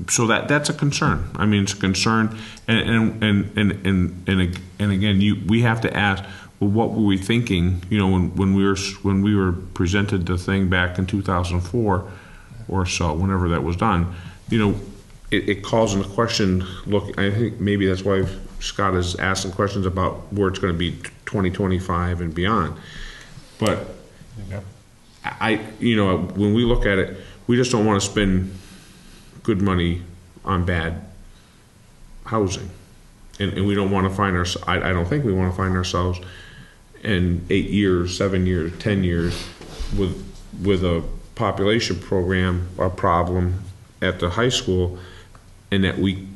so that, that's a concern. I mean, it's a concern, and, and, and, and, and, and and again, you, we have to ask, well, what were we thinking, you know, when, when we were, when we were presented the thing back in two thousand four or so, whenever that was done, you know, it, it calls into question, look, I think maybe that's why Scott is asking questions about where it's gonna be twenty twenty-five and beyond. But I, you know, when we look at it, we just don't want to spend good money on bad housing. And, and we don't want to find our, I, I don't think we want to find ourselves in eight years, seven years, ten years with, with a population program, a problem at the high school, and that we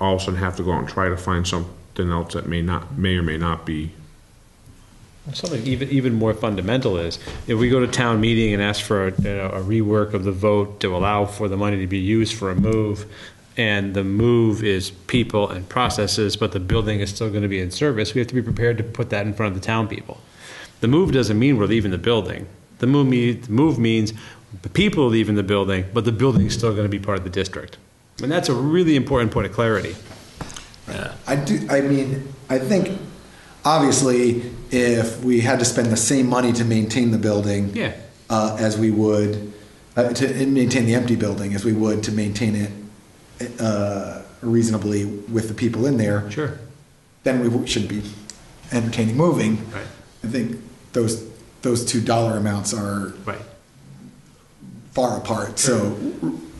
all of a sudden have to go out and try to find something else that may not, may or may not be Something even, even more fundamental is, if we go to town meeting and ask for a, you know, a rework of the vote to allow for the money to be used for a move, and the move is people and processes, but the building is still gonna be in service, we have to be prepared to put that in front of the town people. The move doesn't mean we're leaving the building. The move the move means the people are leaving the building, but the building is still gonna be part of the district. And that's a really important point of clarity. I do, I mean, I think, obviously, if we had to spend the same money to maintain the building. Yeah. Uh, as we would, uh, to maintain the empty building, as we would to maintain it, uh, reasonably with the people in there. Sure. Then we should be entertaining moving. Right. I think those, those two dollar amounts are Right. far apart, so,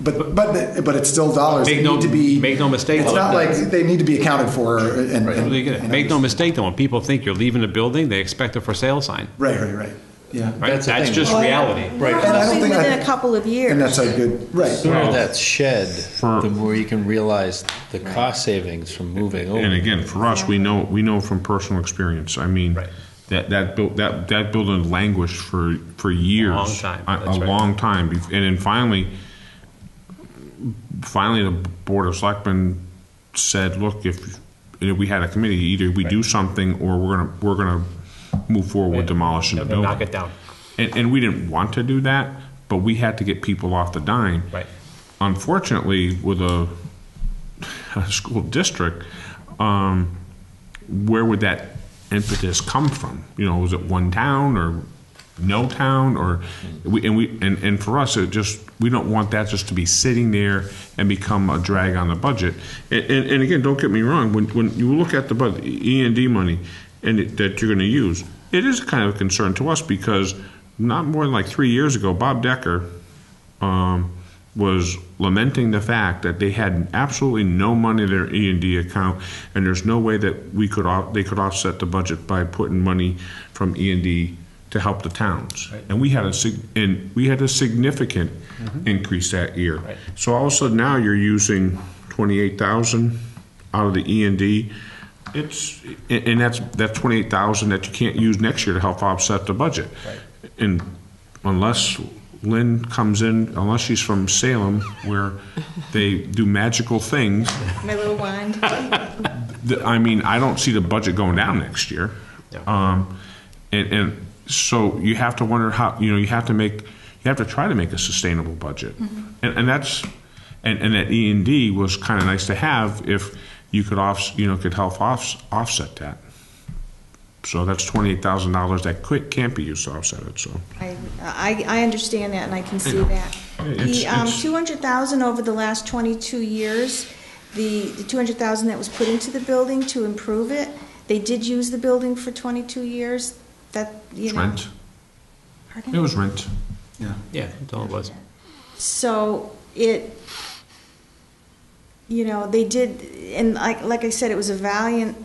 but, but, but it's still dollars. Make They no- need to be. make no mistake It's not like they need to be accounted for and. and- Look at it. and Make no mistake, though, when people think you're leaving a building, they expect a for sale sign. Right, right, right. Yeah. Right? That's That's just Well, reality. We're And I don't think within a couple of years. And that's a good, right. The sooner that's shed, For- the more you can realize the cost savings from moving over. And again, for us, we know, we know from personal experience, I mean, Right. that, that, buil- that, that building languished for, for years. a Long time, A- that's A right. long time, and then finally, finally, the Board of Selectmen said, look, if, if we had a committee, either we do something, or we're gonna, we're gonna move forward with demolishing the building. Knock it down. And, and we didn't want to do that, but we had to get people off the dime. Right. Unfortunately, with a, *laughs* a school district, um, where would that impetus come from? You know, was it one town or no town or, we, and we, and, and for us, it just, we don't want that just to be sitting there and become a drag on the budget. And, and, and again, don't get me wrong, when, when you look at the budget, E and D money, and it, that you're gonna use, it is kind of a concern to us because not more than like three years ago, Bob Decker, um, was lamenting the fact that they had absolutely no money in their E and D account, and there's no way that we could, off- they could offset the budget by putting money from E and D to help the towns. And we had a, sig- and we had a significant increase that year. Right. So all of a sudden now you're using twenty-eight thousand out of the E and D. It's, and and that's, that's twenty-eight thousand that you can't use next year to help offset the budget. And unless Lynn comes in, unless she's from Salem, where *laughs* they do magical things, My little wand. *laughs* the- I mean, I don't see the budget going down next year. Yeah. Um, and, and so you have to wonder how, you know, you have to make, you have to try to make a sustainable budget. And, and that's, and, and that E and D was kind of nice to have if you could off, you know, could help off, offset that. So that's twenty-eight thousand dollars that could, can't be used to offset it, so. I, I, I understand that and I can see that. It's- The, um, two hundred thousand over the last twenty-two years, the, the two hundred thousand that was put into the building to improve it, they did use the building for twenty-two years, that, you It's know. rent. Pardon? It was rent. Yeah. Yeah, that's all it was. So it, you know, they did, and like, like I said, it was a valiant,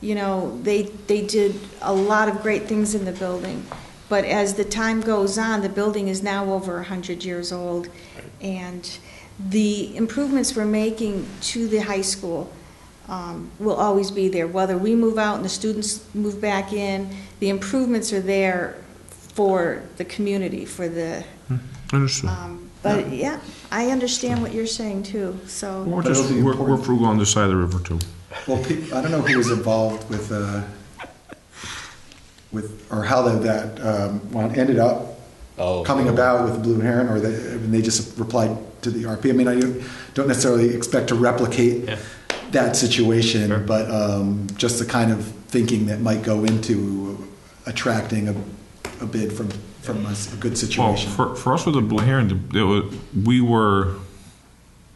you know, they, they did a lot of great things in the building. But as the time goes on, the building is now over a hundred years old. And the improvements we're making to the high school um, will always be there. Whether we move out and the students move back in, the improvements are there for the community, for the, Understood. um, But, yeah, I understand what you're saying too, so. We're But it'll just, be we're, we're frugal on this side of the river too. Well, pe- I don't know who was involved with, uh, with, or how that, that, um, one ended up Oh, coming about with the Blue Heron, or they, I mean, they just replied to the RP. I mean, I don't- don't necessarily expect to replicate Yeah. that situation, Sure. but, um, just the kind of thinking that might go into attracting a, a bid from, from a s- a good situation. Well, situation. for, for us with the Blue Heron, it was, we were,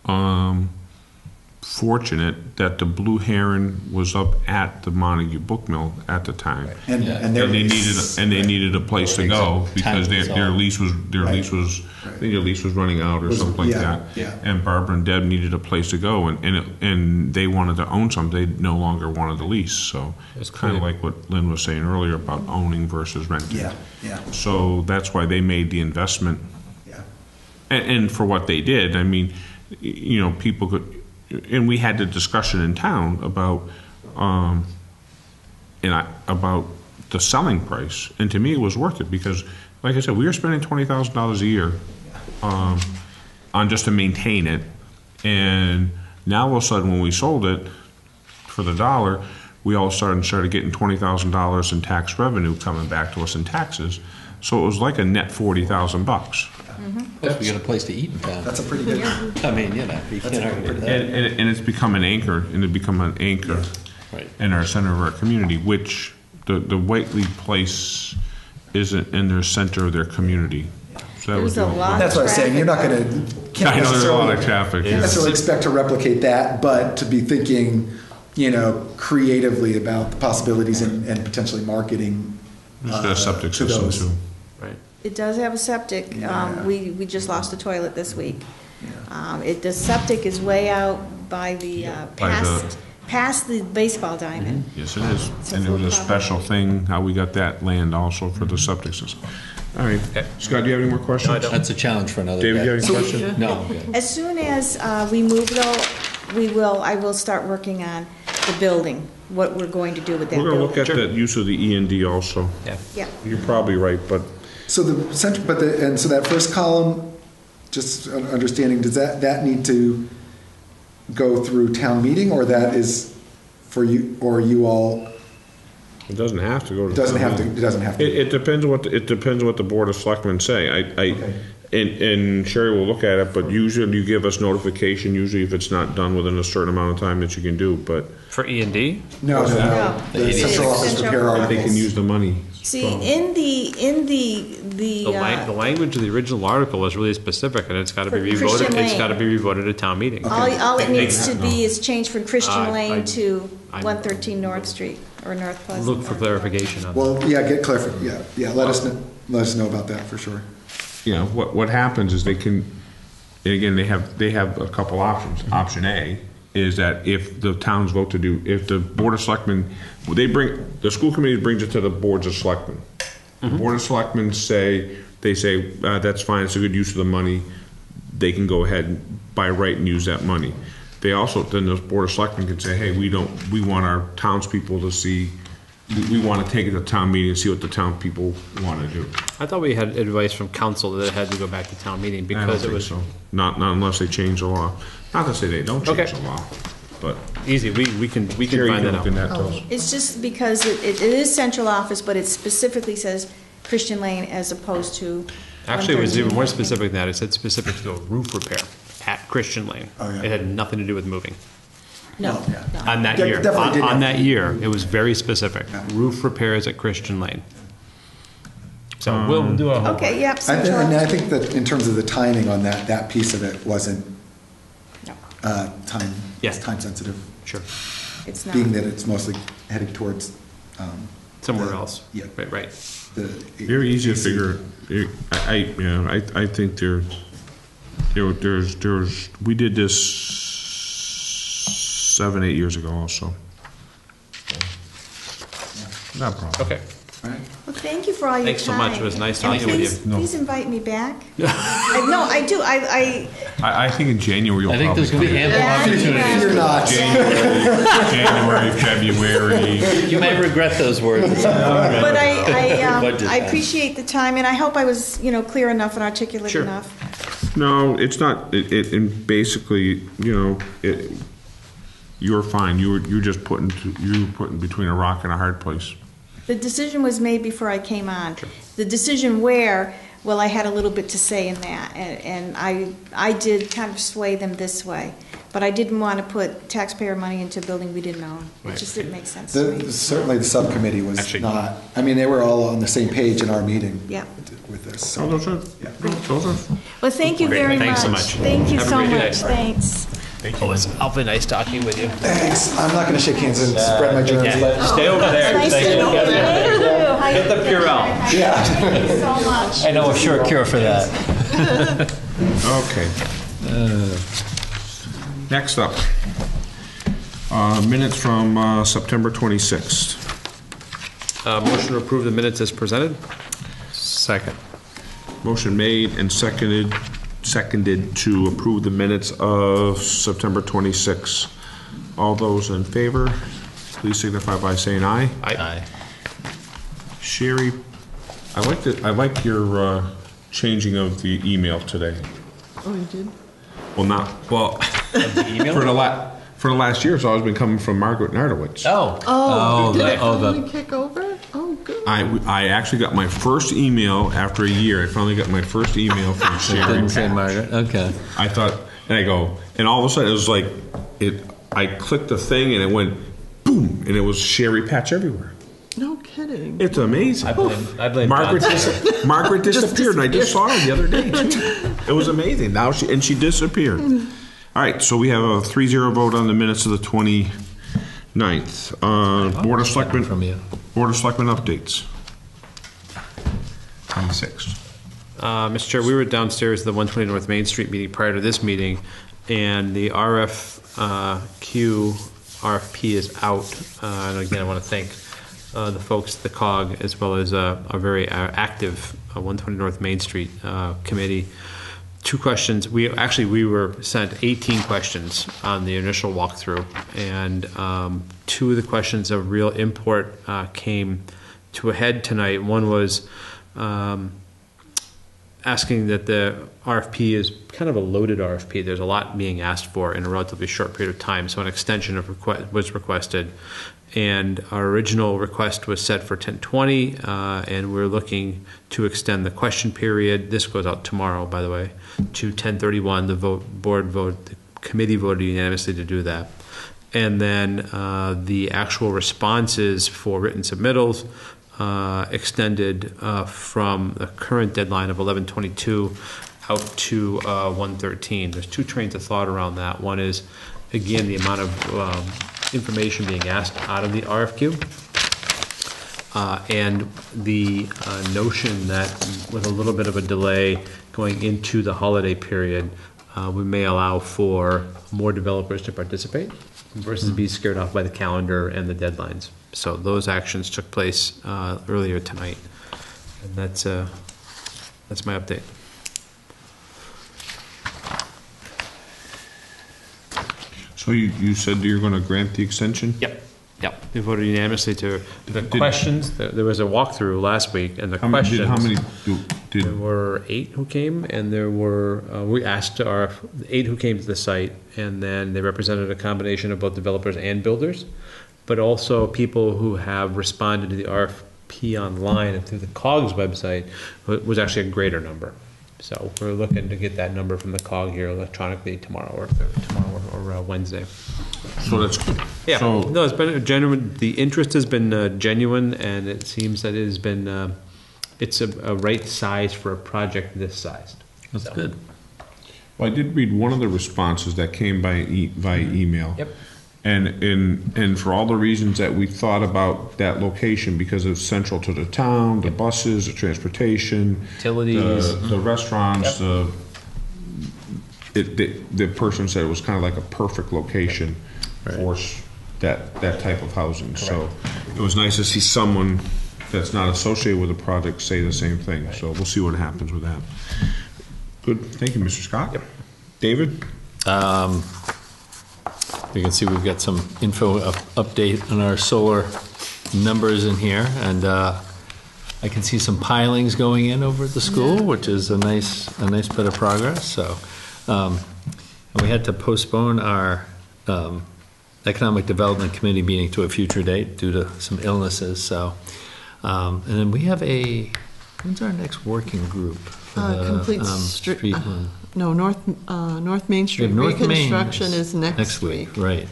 um, fortunate that the Blue Heron was up at the Montague Book Mill at the time. And, Yeah. and And they lease- needed, and they needed a place to go because their, their lease was, their Right. lease was, I think their lease was running out or Was- something like yeah, that. yeah. And Barbara and Deb needed a place to go and, and, it- and they wanted to own something, they no longer wanted the lease, so. It's Kind of like what Lynn was saying earlier about owning versus renting. Yeah, yeah, So that's why they made the investment yeah. and, and for what they did, I mean, you know, people could, and we had the discussion in town about, um, and I, about the selling price. And to me, it was worth it because, like I said, we were spending twenty thousand dollars a year, um, on just to maintain it. And now all of a sudden, when we sold it for the dollar, we all started a started getting twenty thousand dollars in tax revenue coming back to us in taxes. So it was like a net forty thousand bucks. Plus, we got a place to eat in town. That's a pretty good, I mean, you know, you can't argue with that. And, and, and it's become an anchor, and it become an anchor Right. in our center of our community, which the, the Whately place isn't in their center of their community. So that There's a be- lot. that's what I was saying, you're not gonna, can't I know there's a lot of necessarily, traffic. can't necessarily expect to replicate that, but to be thinking, you know, creatively about the possibilities and, and potentially marketing. It's uh, got a septic to system those. too. Right. It does have a septic. Yeah. Um, we, we just lost a toilet this week. Um, it, the septic is way out by the, uh, By the- past, past the baseball diamond. Yes, it is. It's And it was a full special thing, how we got that land also for the septic system. All right. Scott, do you have any more questions? That's a challenge for another David, do you day. have any questions? No, As soon as uh, we move though, we will, I will start working on the building, what we're going to do with that We're gonna look building. at the use of the E and D also. Yeah. Yeah, You're probably right, but So the central, but the, and so that first column, just un- understanding, does that, that need to go through town meeting or that is for you, or you all, it doesn't have to go to. it doesn't town have to, it doesn't have It, to? it depends what, the- it depends what the Board of Selectmen say. I, I, Okay. and, and Sherry will look at it, but usually you give us notification, usually if it's not done within a certain amount of time that you can do, but For E and D? No, no, no. No. The central office repair Central- they can articles. use the money. see, in the, in the, the. The lang, the uh, language of the original article is really specific, and it's gotta be For revoted, Christian it's Lane. gotta be revoted at town meeting. All, all it needs to be is changed from Uh, Christian I- Lane to I- 113 North Street, or North Pleasant. Look for clarification on that. Well, yeah, get clarification, yeah, yeah, let us, kn- let us know about that for sure. you know, what, what happens is they can, and again, they have, they have a couple options. Option A is that if the towns vote to do, if the Board of Selectmen, they bring, the school committee brings it to the boards of selectmen. The Board of Selectmen say, they say, uh, that's fine, it's a good use of the money, they can go ahead and by right and use that money. They also, then the Board of Selectmen can say, hey, we don't, we want our townspeople to see, we, we wanna take it to town meeting and see what the town people wanna do. I thought we had advice from counsel that it had to go back to town meeting I don't because it think was so. Not, not unless they change the law. Not to say they don't change the law, but. easy, we, we can, we can Jerry, find you that out. look in that, too. It's just because it, it it is central office, but it specifically says Christian Lane as opposed to. Actually, it was even more North. specific than that, it said specific to a roof repair at Christian Lane. Oh, yeah. It had nothing to do with moving. No, Yeah. no. On that De- year, definitely on, did on have- that year, it was very specific. Yeah. Roof repairs at Christian Lane. So we'll do a whole. Okay, yep, And, central and I office. think that in terms of the timing on that, that piece of it wasn't, No, uh, time, Yeah. time sensitive, Sure, It's not. being that it's mostly heading towards, um. somewhere the- else. Yeah. Right, right. the- Very easy to figure, it- I, I, yeah, I, I think there, there, there's, there's, we did this seven, eight years ago also. Not a problem. Okay. Well, thank you for all your time. Thanks so much. It was nice And talking with please- you. No. Please invite me back. *laughs* I- No, I do, I, I, I think in January you'll I think probably there's gonna be in. ample Yeah, opportunities. You're not. January, January, February. You may regret those words. I, *laughs* but I, I, *laughs* um, Budget I time. appreciate the time, and I hope I was, you know, clear enough and articulate Sure. enough. No, it's not, it, it, and basically, you know, it, you're fine, you were, you're just putting, you were putting between a rock and a hard place. The decision was made before I came on. The decision where, well, I had a little bit to say in that, and, and I, I did kind of sway them this way. But I didn't want to put taxpayer money into a building we didn't own. It just didn't make sense to me. The, certainly the subcommittee was Actually- not, I mean, they were all on the same page in our meeting. Yeah. With this, Oh, so. those are, those are, Well, thank you Great. very much. Thanks so much. Thank you Have a so great day. much, thanks. Oh, it's awfully nice talking with you. Thanks, I'm not gonna shake hands and spread my germs, but, Stay over there. Nice to meet you. Hi. Get the Purell. yeah. Thank you so much. I know a sure cure for that. *laughs* okay. Next up, uh, minutes from, uh, September twenty-sixth. Uh, motion to approve the minutes as presented? Second. Motion made and seconded, seconded to approve the minutes of September twenty-sixth. All those in favor, please signify by saying aye. Aye. Sherry, I like the, I like your, uh, changing of the email today. Oh, you did? Well, not, well, *laughs* for the la, for the last year, it's always been coming from Margaret Nartowicz. Oh. Oh, did the- it oh, the- kick over? Good. I, I actually got my first email after a year. I finally got my first email from *laughs* Sherry. Didn't say Margaret, okay. I thought, and I go, and all of a sudden it was like, it. I clicked the thing and it went boom, and it was Sherry Patch everywhere. No kidding. It's amazing. I blame, I blame Margaret, John. dis- *laughs* Margaret disappeared, and I just saw her the other day too. It was amazing. Now she and she disappeared. All right, so we have a 3-0 vote on the minutes of the 29th. Uh, Board of Selectmen From you. Board of Selectmen updates. 26. Uh, Mr. Chair, we were downstairs at the 120 North Main Street meeting prior to this meeting, and the RFQ RFP is out. Uh, And again, I want to thank uh, the folks at the COG as well as uh, our very uh, active uh, 120 North Main Street uh, committee. Two questions. We, actually, we were sent 18 questions on the initial walkthrough. And um, two of the questions of real import uh, came to a head tonight. One was, um, asking that the RFP is kind of a loaded RFP. There's a lot being asked for in a relatively short period of time, so an extension of request was requested. And our original request was set for 1020, uh, and we're looking to extend the question period. This goes out tomorrow, by the way, to 1031. The vote, board vote, the committee voted unanimously to do that. And then uh, the actual responses for written submittals uh, extended uh, from the current deadline of 1122 out to uh, 113. There's two trains of thought around that. One is, again, the amount of um, information being asked out of the RFQ. Uh, and the uh, notion that with a little bit of a delay going into the holiday period, uh, we may allow for more developers to participate versus being scared off by the calendar and the deadlines. So those actions took place uh, earlier tonight, and that's uh, that's my update. So you, you said you're gonna grant the extension? Yep. Yep. They voted unanimously to the Did- questions. There there was a walkthrough last week, and the How many, questions. did, how many, do- There did, were eight who came, and there were, uh, we asked our, eight who came to the site, and then they represented a combination of both developers and builders, but also people who have responded to the RFP online and through the COGS website wa- was actually a greater number. So we're looking to get that number from the COG here electronically tomorrow or tomorrow or or, uh, Wednesday. so that's good. Yeah, So, no, it's been a genuine, the interest has been uh, genuine, and it seems that it has been, uh, it's a, a right size for a project this sized. That's So- good. well, I did read one of the responses that came by, e- via email. Yep. And, and, and for all the reasons that we thought about that location, because it's central to the town, the buses, the transportation. Utilities. The the restaurants, the, it, the, the person said it was kind of like a perfect location for that, that type of housing. So it was nice to see someone that's not associated with the project say the same thing. So we'll see what happens with that. Good, thank you, Mr. Scott. Yep. David? Um, You can see we've got some info up- update on our solar numbers in here, and uh, I can see some pilings going in over at the school, which is a nice, a nice bit of progress, so. um, and We had to postpone our um, Economic Development Committee meeting to a future date due to some illnesses, so. um, And then we have a, when's our next working group? for Uh, the, Complete um, Street, Street one? No, North, uh, North Main We Street have North Main reconstruction is next week. Right.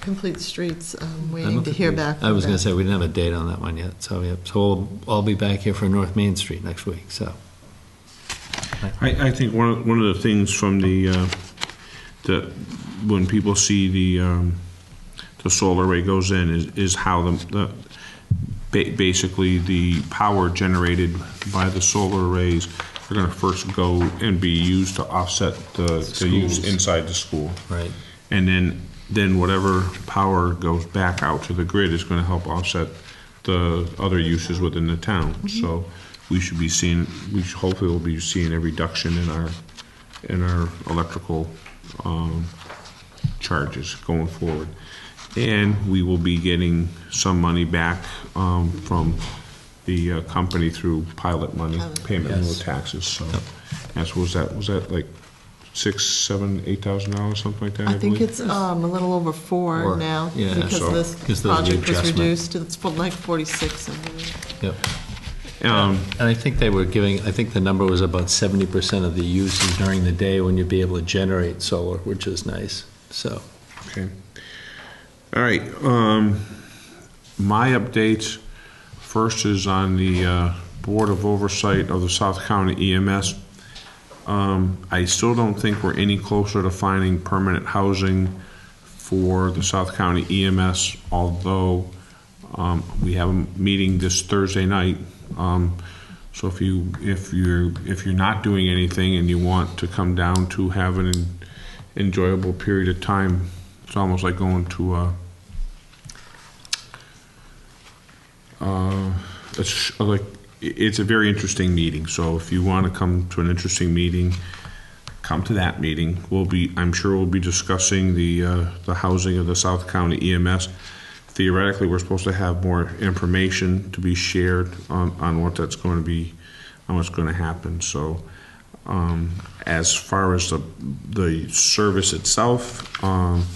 Complete Streets, um, I don't waiting to think hear we- back. I from was gonna say, we didn't have a date on that one yet, so, yep, so we'll, I'll be back here for North Main Street next week, so. I, I think one of, one of the things from the, uh, the, when people see the, um, the solar array goes in is, is how the, the, ba- basically the power generated by the solar arrays are gonna first go and be used to offset the, the use Schools. inside the school. Right. And then, then whatever power goes back out to the grid is gonna help offset the other uses within the town. So we should be seeing, we should hopefully will be seeing a reduction in our, in our electrical, um, charges going forward. And we will be getting some money back, um, from the uh, company through pilot money, Pilot. payment in lieu of Yes. taxes, so. That's, was that, was that like six, seven, eight thousand dollars, something like that, I I think believe? it's um, a little over four Four, now, yeah. because So- this Because the project was adjustment. reduced, it's for like 46. I believe. Yep. Um, And I think they were giving, I think the number was about seventy percent of the uses during the day when you'd be able to generate solar, which is nice, so. Okay. All right, um, my updates, first is on the, uh, Board of Oversight of the South County EMS. Um, I still don't think we're any closer to finding permanent housing for the South County EMS, although, um, we have a meeting this Thursday night. Um, so if you, if you're, if you're not doing anything and you want to come down to have an enjoyable period of time, it's almost like going to a, uh, it's like, it's a very interesting meeting, so if you want to come to an interesting meeting, come to that meeting. We'll be, I'm sure we'll be discussing the, uh, the housing of the South County EMS. Theoretically, we're supposed to have more information to be shared on, on what that's going to be, on what's going to happen, so, um, as far as the, the service itself, um,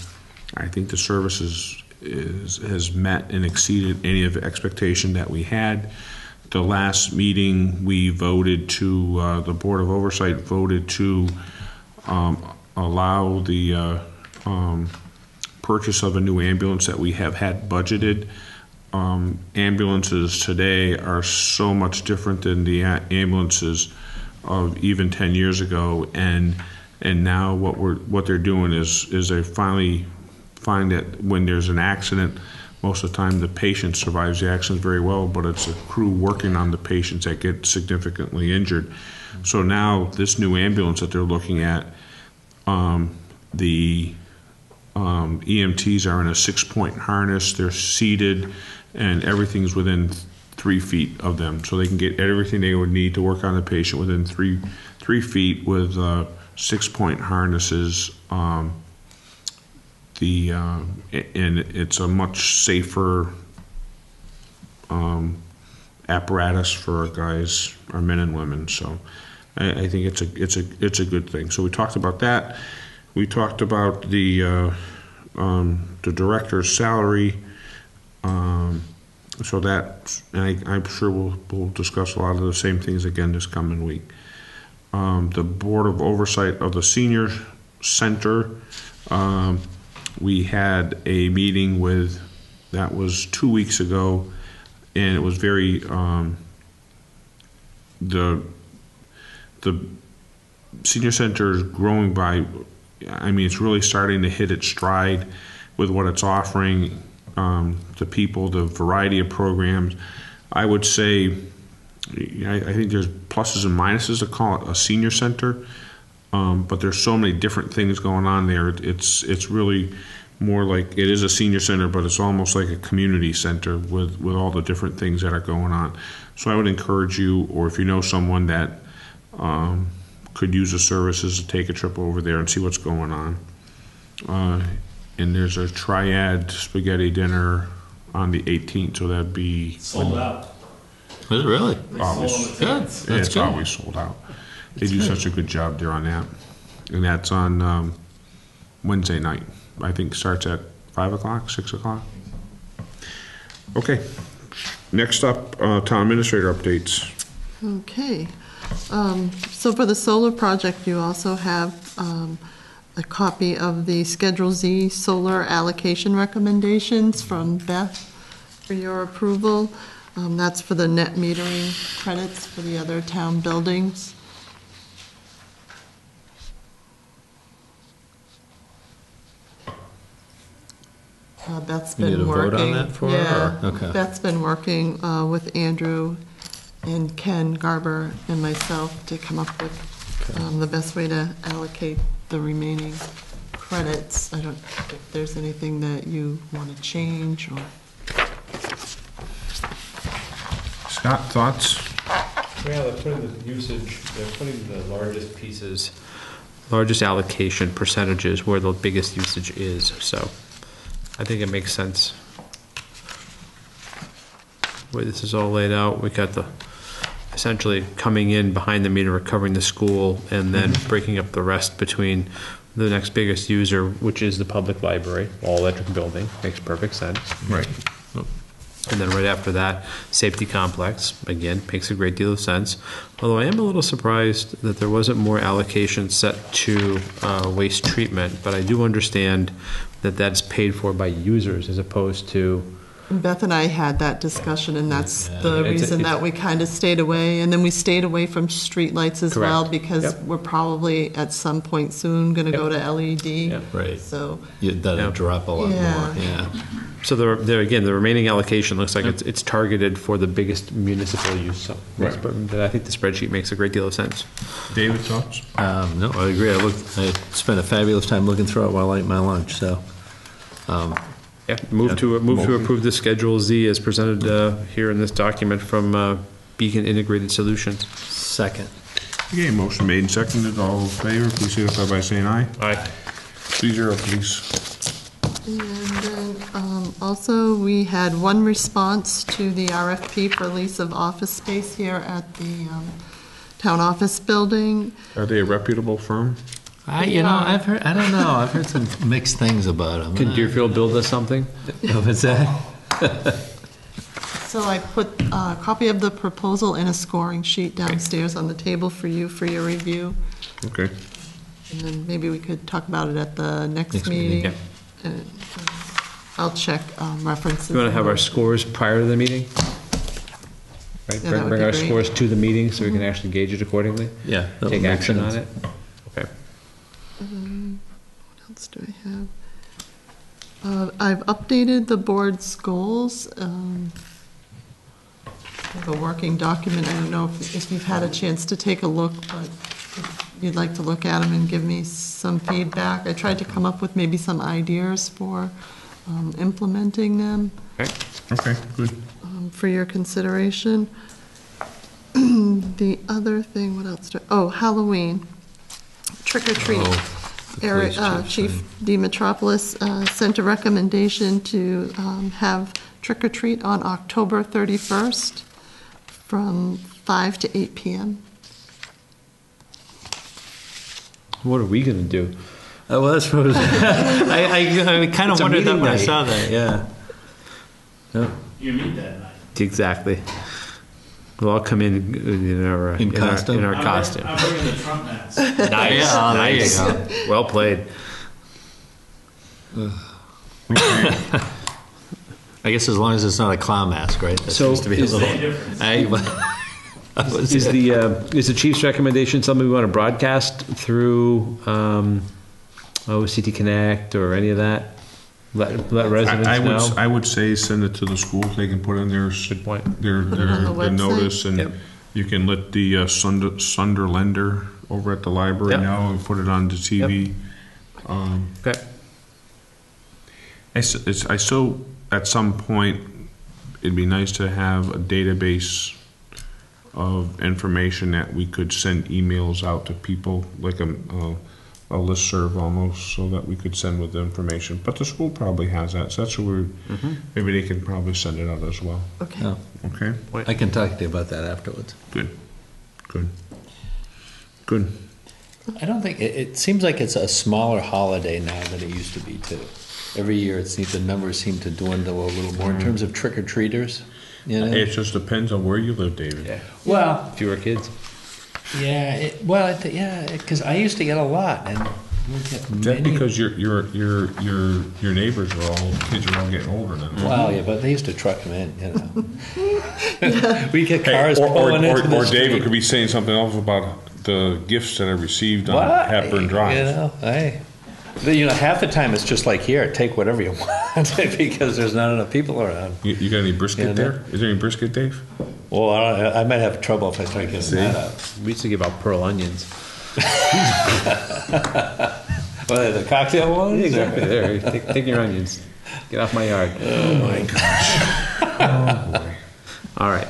I think the service is, is, has met and exceeded any of the expectation that we had. The last meeting, we voted to, uh, the Board of Oversight voted to, um, allow the, uh, um, purchase of a new ambulance that we have had budgeted. Um, ambulances today are so much different than the ambulances of even ten years ago, and and now what we're what they're doing is is they finally find that when there's an accident, most of the time the patient survives the accident very well, but it's a crew working on the patients that get significantly injured. So now this new ambulance that they're looking at, um, the um, EMTs are in a six-point harness. They're seated, and everything's within three feet of them, so they can get everything they would need to work on the patient within three three feet with uh, six-point harnesses. Um, the uh, and it's a much safer um, apparatus for our guys, our men and women. So I, I think it's a it's a it's a good thing. So we talked about that. We talked about the uh, um, the director's salary. Um, so that I, I'm sure we'll we'll discuss a lot of the same things again this coming week. Um, the board of oversight of the senior center. We had a meeting with that was two weeks ago, and it was very um, the the senior center is growing by. I mean, it's really starting to hit its stride with what it's offering um, to people, the variety of programs. I would say, I, I think there's pluses and minuses to call it a senior center, um, but there's so many different things going on there. It's it's really more like it is a senior center, but it's almost like a community center with with all the different things that are going on. So I would encourage you, or if you know someone that um, could use the services, to take a trip over there and see what's going on. Uh, and there's a triad spaghetti dinner on the 18th, so that'd be Sold out. Is it really? always, Good. That's it's good. always sold out. They do such a good job there on that, and that's on um, Wednesday night. I think starts at five o'clock, six o'clock. Okay. Next up, uh, town administrator updates. Okay. Um, So for the solar project, you also have um, a copy of the Schedule Z solar allocation recommendations from Beth for your approval. Um, That's for the net metering credits for the other town buildings. Uh, Beth's You been need a working. vote on that for her, Yeah, or- okay. Beth's been working uh, with Andrew and Ken Garber and myself to come up with um, the best way to allocate the remaining credits. I don't, if there's anything that you want to change or, Scott, thoughts? Yeah, they're putting the usage, they're putting the largest pieces, largest allocation percentages where the biggest usage is, so I think it makes sense. Where this is all laid out, we got the, essentially coming in behind the meter, recovering the school, and then breaking up the rest between the next biggest user, which is the public library, all-electric building, makes perfect sense. Right. And then right after that, safety complex, again, makes a great deal of sense. Although I am a little surprised that there wasn't more allocation set to uh, waste treatment, but I do understand that that's paid for by users as opposed to, Beth and I had that discussion, and that's the It's a- reason it's- that we kind of stayed away. And then we stayed away from streetlights as well, Correct. because Yep. we're probably at some point soon going to go to LED. Yep. Right. So, Yeah, Yeah. That'd drop a lot more, Yeah. yeah. *laughs* so there, there, again, the remaining allocation looks like it's, it's targeted for the biggest municipal use, so. Right. I think the spreadsheet makes a great deal of sense. David, thoughts? Um, no, I agree. I looked, I spent a fabulous time looking through it while I ate my lunch, so, um, Yeah, move to, move to approve the Schedule Z as presented uh, here in this document from uh, Beacon Integrated Solutions. Second. Okay, motion made and seconded, all in favor, please signify by saying aye. Aye. Three zero, please. And then, um, also, we had one response to the RFP for lease of office space here at the, um, town office building. Are they a reputable firm? I, you know, I've heard, I don't know, I've heard some mixed things about them. Can Deerfield build us something? *laughs* What's that? So I put a copy of the proposal and a scoring sheet downstairs on the table for you, for your review. Okay. And then maybe we could talk about it at the next Next meeting, meeting. And, uh, I'll check um, references. You want to have our scores prior to the meeting? Right, Yeah, that bring would bring be our great. Mm-hmm. scores to the meeting so we can actually gauge it accordingly? Yeah. that would Take make action on sense. it? Okay. What else do I have? Uh, I've updated the board's goals. um, I have a working document. I don't know if if you've had a chance to take a look, but if you'd like to look at them and give me some feedback. I tried to come up with maybe some ideas for um, implementing them Okay. Okay, good. um, for your consideration. *clears throat* The other thing, what else? do- Oh, Halloween, trick or treat. Oh, the Eric, uh, chief Chief Demetropoulos uh, sent a recommendation to um, have trick or treat on October 31st from 5 to 8 PM. What are we going to do? Oh, well, that's *laughs* what, I, I, I kind of It's a wondered that meeting when I night. saw that, yeah. Yeah. You meet that night. Exactly. We'll all come in in our, uh, In our- costume? In our I'm bring- costume. I'm bringing the Trump mats. *laughs* Nice, Yeah, oh, nice. Well played. I guess as long as it's not a clown mask, right? That So seems to be a little. Same. I- I was- Is the, uh, is the chief's recommendation something we want to broadcast through um, OCT Connect or any of that? Let, let residents I I would, know? I would say send it to the schools, they can put in their, s- Good point. their, Put it their, the their website. notice, Yep. and you can let the uh, Sunder, Sunderlander over at the library Yep. know and put it on the TV. Um, Okay. I, s- it's- I so, at some point, it'd be nice to have a database of information that we could send emails out to people, like a, a, a listserv almost, so that we could send with the information. But the school probably has that, so that's where, mm-hmm. maybe they can probably send it out as well. Okay. Oh, Okay, I can talk to you about that afterwards. good, good, good. I don't think, it, it seems like it's a smaller holiday now than it used to be too. Every year, it seems, the numbers seem to dwindle a little more in mm. terms of trick or treaters, you know? It just depends on where you live, David. Yeah. Well, Fewer kids. Yeah, it, well, I thi- yeah, because I used to get a lot and we get That's many. because your, your, your, your, your neighbors are all, kids are all getting older now. Well, yeah, but they used to truck them in, you know. *laughs* *laughs* We get Hey, cars or, or, pulling or, into the or David street. could be saying something else about the gifts that I received on What? Hepburn You Drive. know, hey, But, you know, half the time it's just like here, take whatever you *laughs* want *laughs* because there's not enough people around. You, you got any brisket Yeah, no. there? Is there any brisket, Dave? Well, I, I might have trouble if I start getting that up. We used to give out pearl onions. *laughs* Well, the cocktail ones. Exactly. There. Take, take your onions. Get off my yard. Oh my gosh. All right.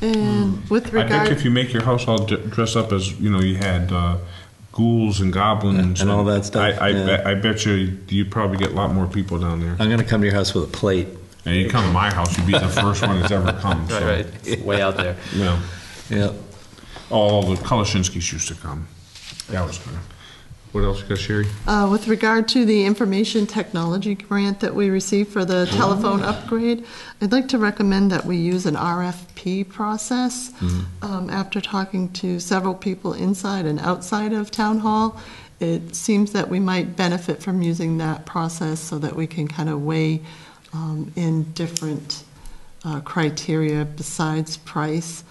And with I bet regard. if you make your house all d- dress up as, you know, you had uh, ghouls and goblins And all that stuff, I, I, yeah. bet, I bet you you'd probably get a lot more people down there. I'm gonna come to your house with a plate. And you come to my house, you'd be the first one that's ever come. *laughs* So, Right, right. It's way out there. Yeah. know, Yep. all the Koloshinskis used to come. That was good. What else you got, Sherry? Uh, With regard to the information technology grant that we received for the telephone upgrade, I'd like to recommend that we use an RFP process. Um, After talking to several people inside and outside of Town Hall, it seems that we might benefit from using that process so that we can kind of weigh um, in different uh, criteria besides price.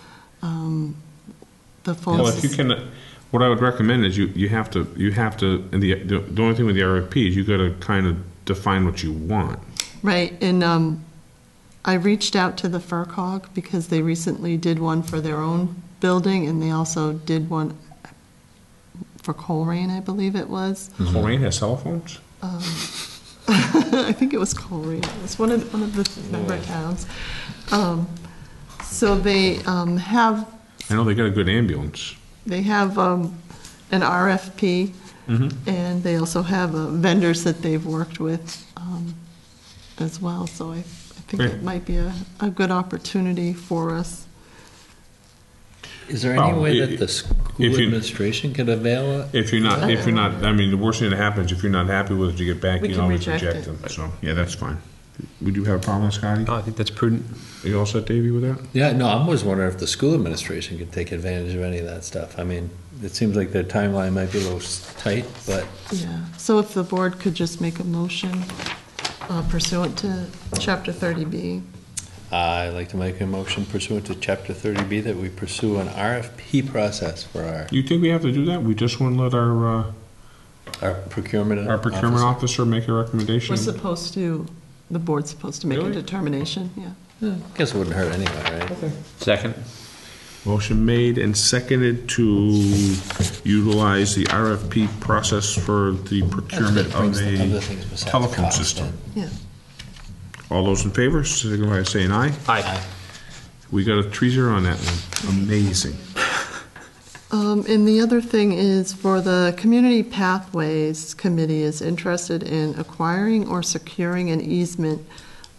Um, The phone. Well, if you can, what I would recommend is you, you have to, you have to, and the, the the only thing with the RFP is you gotta kind of define what you want. Right, and um, I reached out to the FRCOG because they recently did one for their own building, and they also did one for Colrain, I believe it was. Colrain has cell phones? *laughs* I think it was Colrain, it was one of, one of the member towns. Um, So they um, have, I know they got a good ambulance. They have um, an RFP, and they also have uh, vendors that they've worked with um, as well, so I I think Great. it might be a, a good opportunity for us. Is there any Well, way i- that the school if you- administration could avail it? If you're not, if you're not, I mean, the worst thing that happens, if you're not happy with it, you get back, We you can can always reject reject it. them, so, yeah, that's fine. Would you have a problem, Scotty? Oh, I think that's prudent. Are you all set, Davey, with that? Yeah, no, I'm always wondering if the school administration could take advantage of any of that stuff. I mean, it seems like their timeline might be a little s- tight, but Yeah, so if the board could just make a motion uh, pursuant to Chapter 30B. I'd like to make a motion pursuant to Chapter 30B that we pursue an RFP process for our, You think we have to do that? We just want to let our, uh, our procurement our procurement officer. officer make a recommendation? We're supposed to, the board's supposed to make a Really? determination, yeah. Yeah, Guess it wouldn't hurt anyway, right? Second. Motion made and seconded to utilize the RFP process for the procurement of the a telephone cost system. Yeah. All those in favor, signify by saying aye. Aye. We got a three zero on that one. Amazing. Um, And the other thing is for the Community Pathways Committee is interested in acquiring or securing an easement,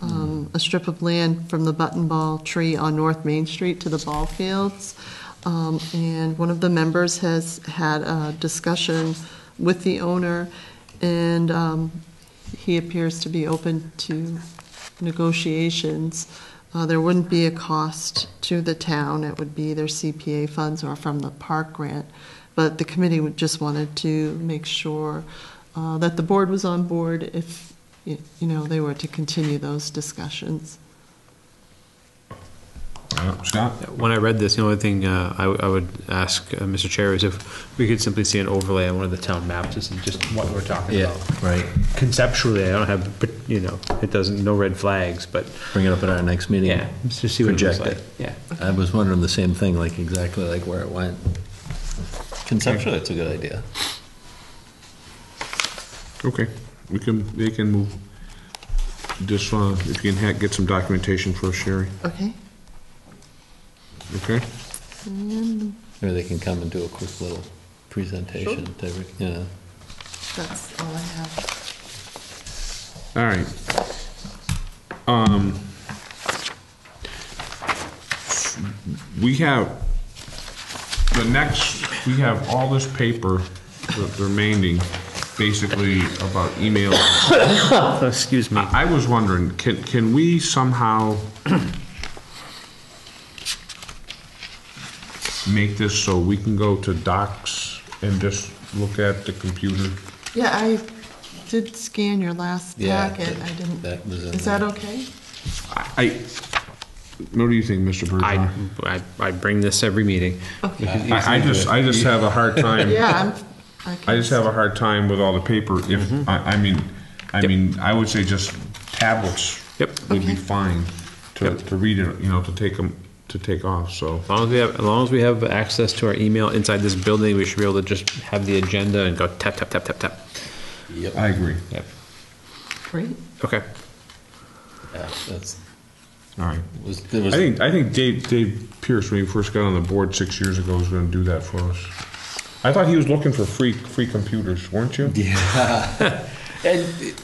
um, a strip of land from the button ball tree on North Main Street to the ball fields. Um, And one of the members has had a discussion with the owner, and um, he appears to be open to negotiations. Uh, There wouldn't be a cost to the town, it would be either CPA funds or from the park grant. But the committee would just wanted to make sure uh, that the board was on board if, you know, they were to continue those discussions. Uh, Scott? When I read this, the only thing uh, I I would ask, uh, Mr. Chair, is if we could simply see an overlay on one of the town maps, just just what we're talking Yeah, about. right. Conceptually, I don't have, but, you know, it doesn't, no red flags, but, Bring it up at our next meeting. yeah, just see what it looks Project like. it. Yeah. I was wondering the same thing, like exactly like where it went. Conceptually, it's a good idea. Okay, we can, they can move. Just, uh, if you can ha- get some documentation for us, Sherry, Okay? Okay? And Or they can come and do a quick little presentation, to every- you know. that's all I have. All right. Um, we have, the next, we have all this paper, the the remaining, basically about emails. *coughs* Excuse me. I was wondering, can, can we somehow make this so we can go to docs and just look at the computer? Yeah, I did scan your last Yeah, packet, that- I didn't, that was in is that there. okay? I, what do you think, Mr. I, Bergeron? I, I bring this every meeting. Okay. I, I just, I just have a hard *laughs* time. Yeah, I'm, I just have a hard time with all the paper. If, mm-hmm. I, I mean, I Yep. mean, I would say just tablets. Yep. Would be Okay. fine to, to read it, you know, to take them, to take off, so. As long as we have, as long as we have access to our email inside this building, we should be able to just have the agenda and go tap, tap, tap, tap, tap. I agree. Yep. great. Okay. Yeah, that's, All right. was, there I was, think, I think Dave, Dave Pierce, when he first got on the board six years ago, was gonna do that for us. I thought he was looking for free, free computers, weren't you? yeah. *laughs* And it-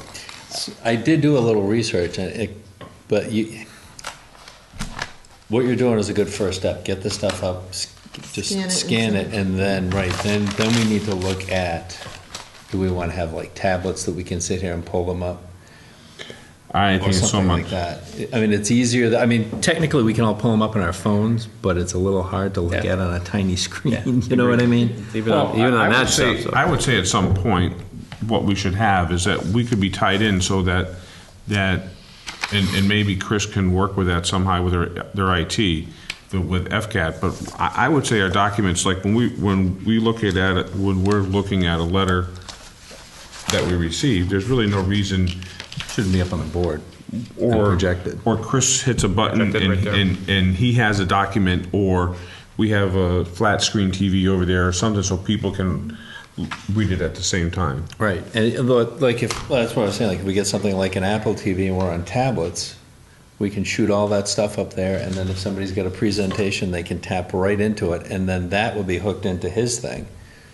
I did do a little research, and it, but you, what you're doing is a good first step. Get the stuff up, s- just Scan it and scan send it, and then, right, then, then we need to look at, do we want to have like tablets that we can sit here and pull them up? I Or think it's so something much. like that. I mean, it's easier, th- I mean, technically, we can all pull them up on our phones, but it's a little hard to look Yeah. at on a tiny *laughs* screen, Yeah, you know what I mean? Even Well, on, even I- I on would that say- stuff. so- I would say at some point, what we should have is that we could be tied in so that, that, and, and maybe Chris can work with that somehow with their, their IT, the- with FCAT, but I, I would say our documents, like when we, when we look at it, when we're looking at a letter that we received, there's really no reason Shouldn't be up on the board. or projected. or Chris hits a button Projected right and, there. and, and he has a document, or we have a flat screen TV over there or something, so people can read it at the same time. Right, and it- like if, well, that's what I was saying, like if we get something like an Apple TV and we're on tablets, we can shoot all that stuff up there, and then if somebody's got a presentation, they can tap right into it, and then that will be hooked into his thing.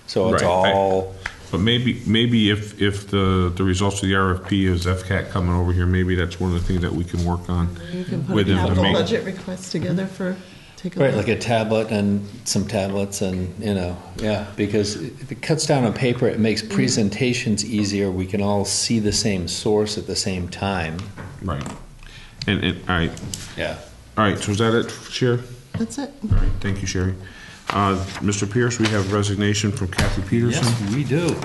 So it's Right, I- all, But maybe, maybe if, if the, the results of the RFP is FCAT coming over here, maybe that's one of the things that we can work on. You can put with a capital budget request together for, take a right, look. like a tablet and some tablets and, you know, yeah, because if it cuts down on paper, it makes presentations easier, we can all see the same source at the same time. Right. And, and, all right, Yeah. all right, so is that it, Sherry? That's it. All right, thank you, Sherry. Uh, Mr. Pierce, we have resignation from Kathy Peterson. Yes, we do.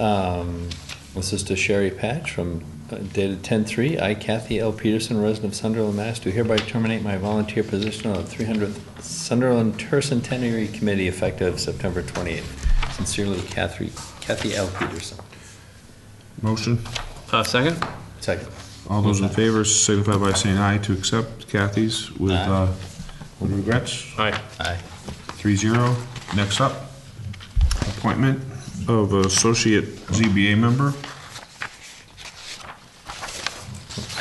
Um, This is to Sherry Patch from dated 10-3. I, Kathy L. Peterson, resident of Sunderland, Mass. do hereby terminate my volunteer position on the 300th Sunderland Tercentenary Committee effective September 28th. Sincerely, Kathy Kathy L. Peterson. Motion? Uh, second? Second. All those in favor signify by saying aye to accept Kathy's with, Aye. uh, with regrets. Aye. Aye. Three zero. Next up, appointment of associate ZBA member.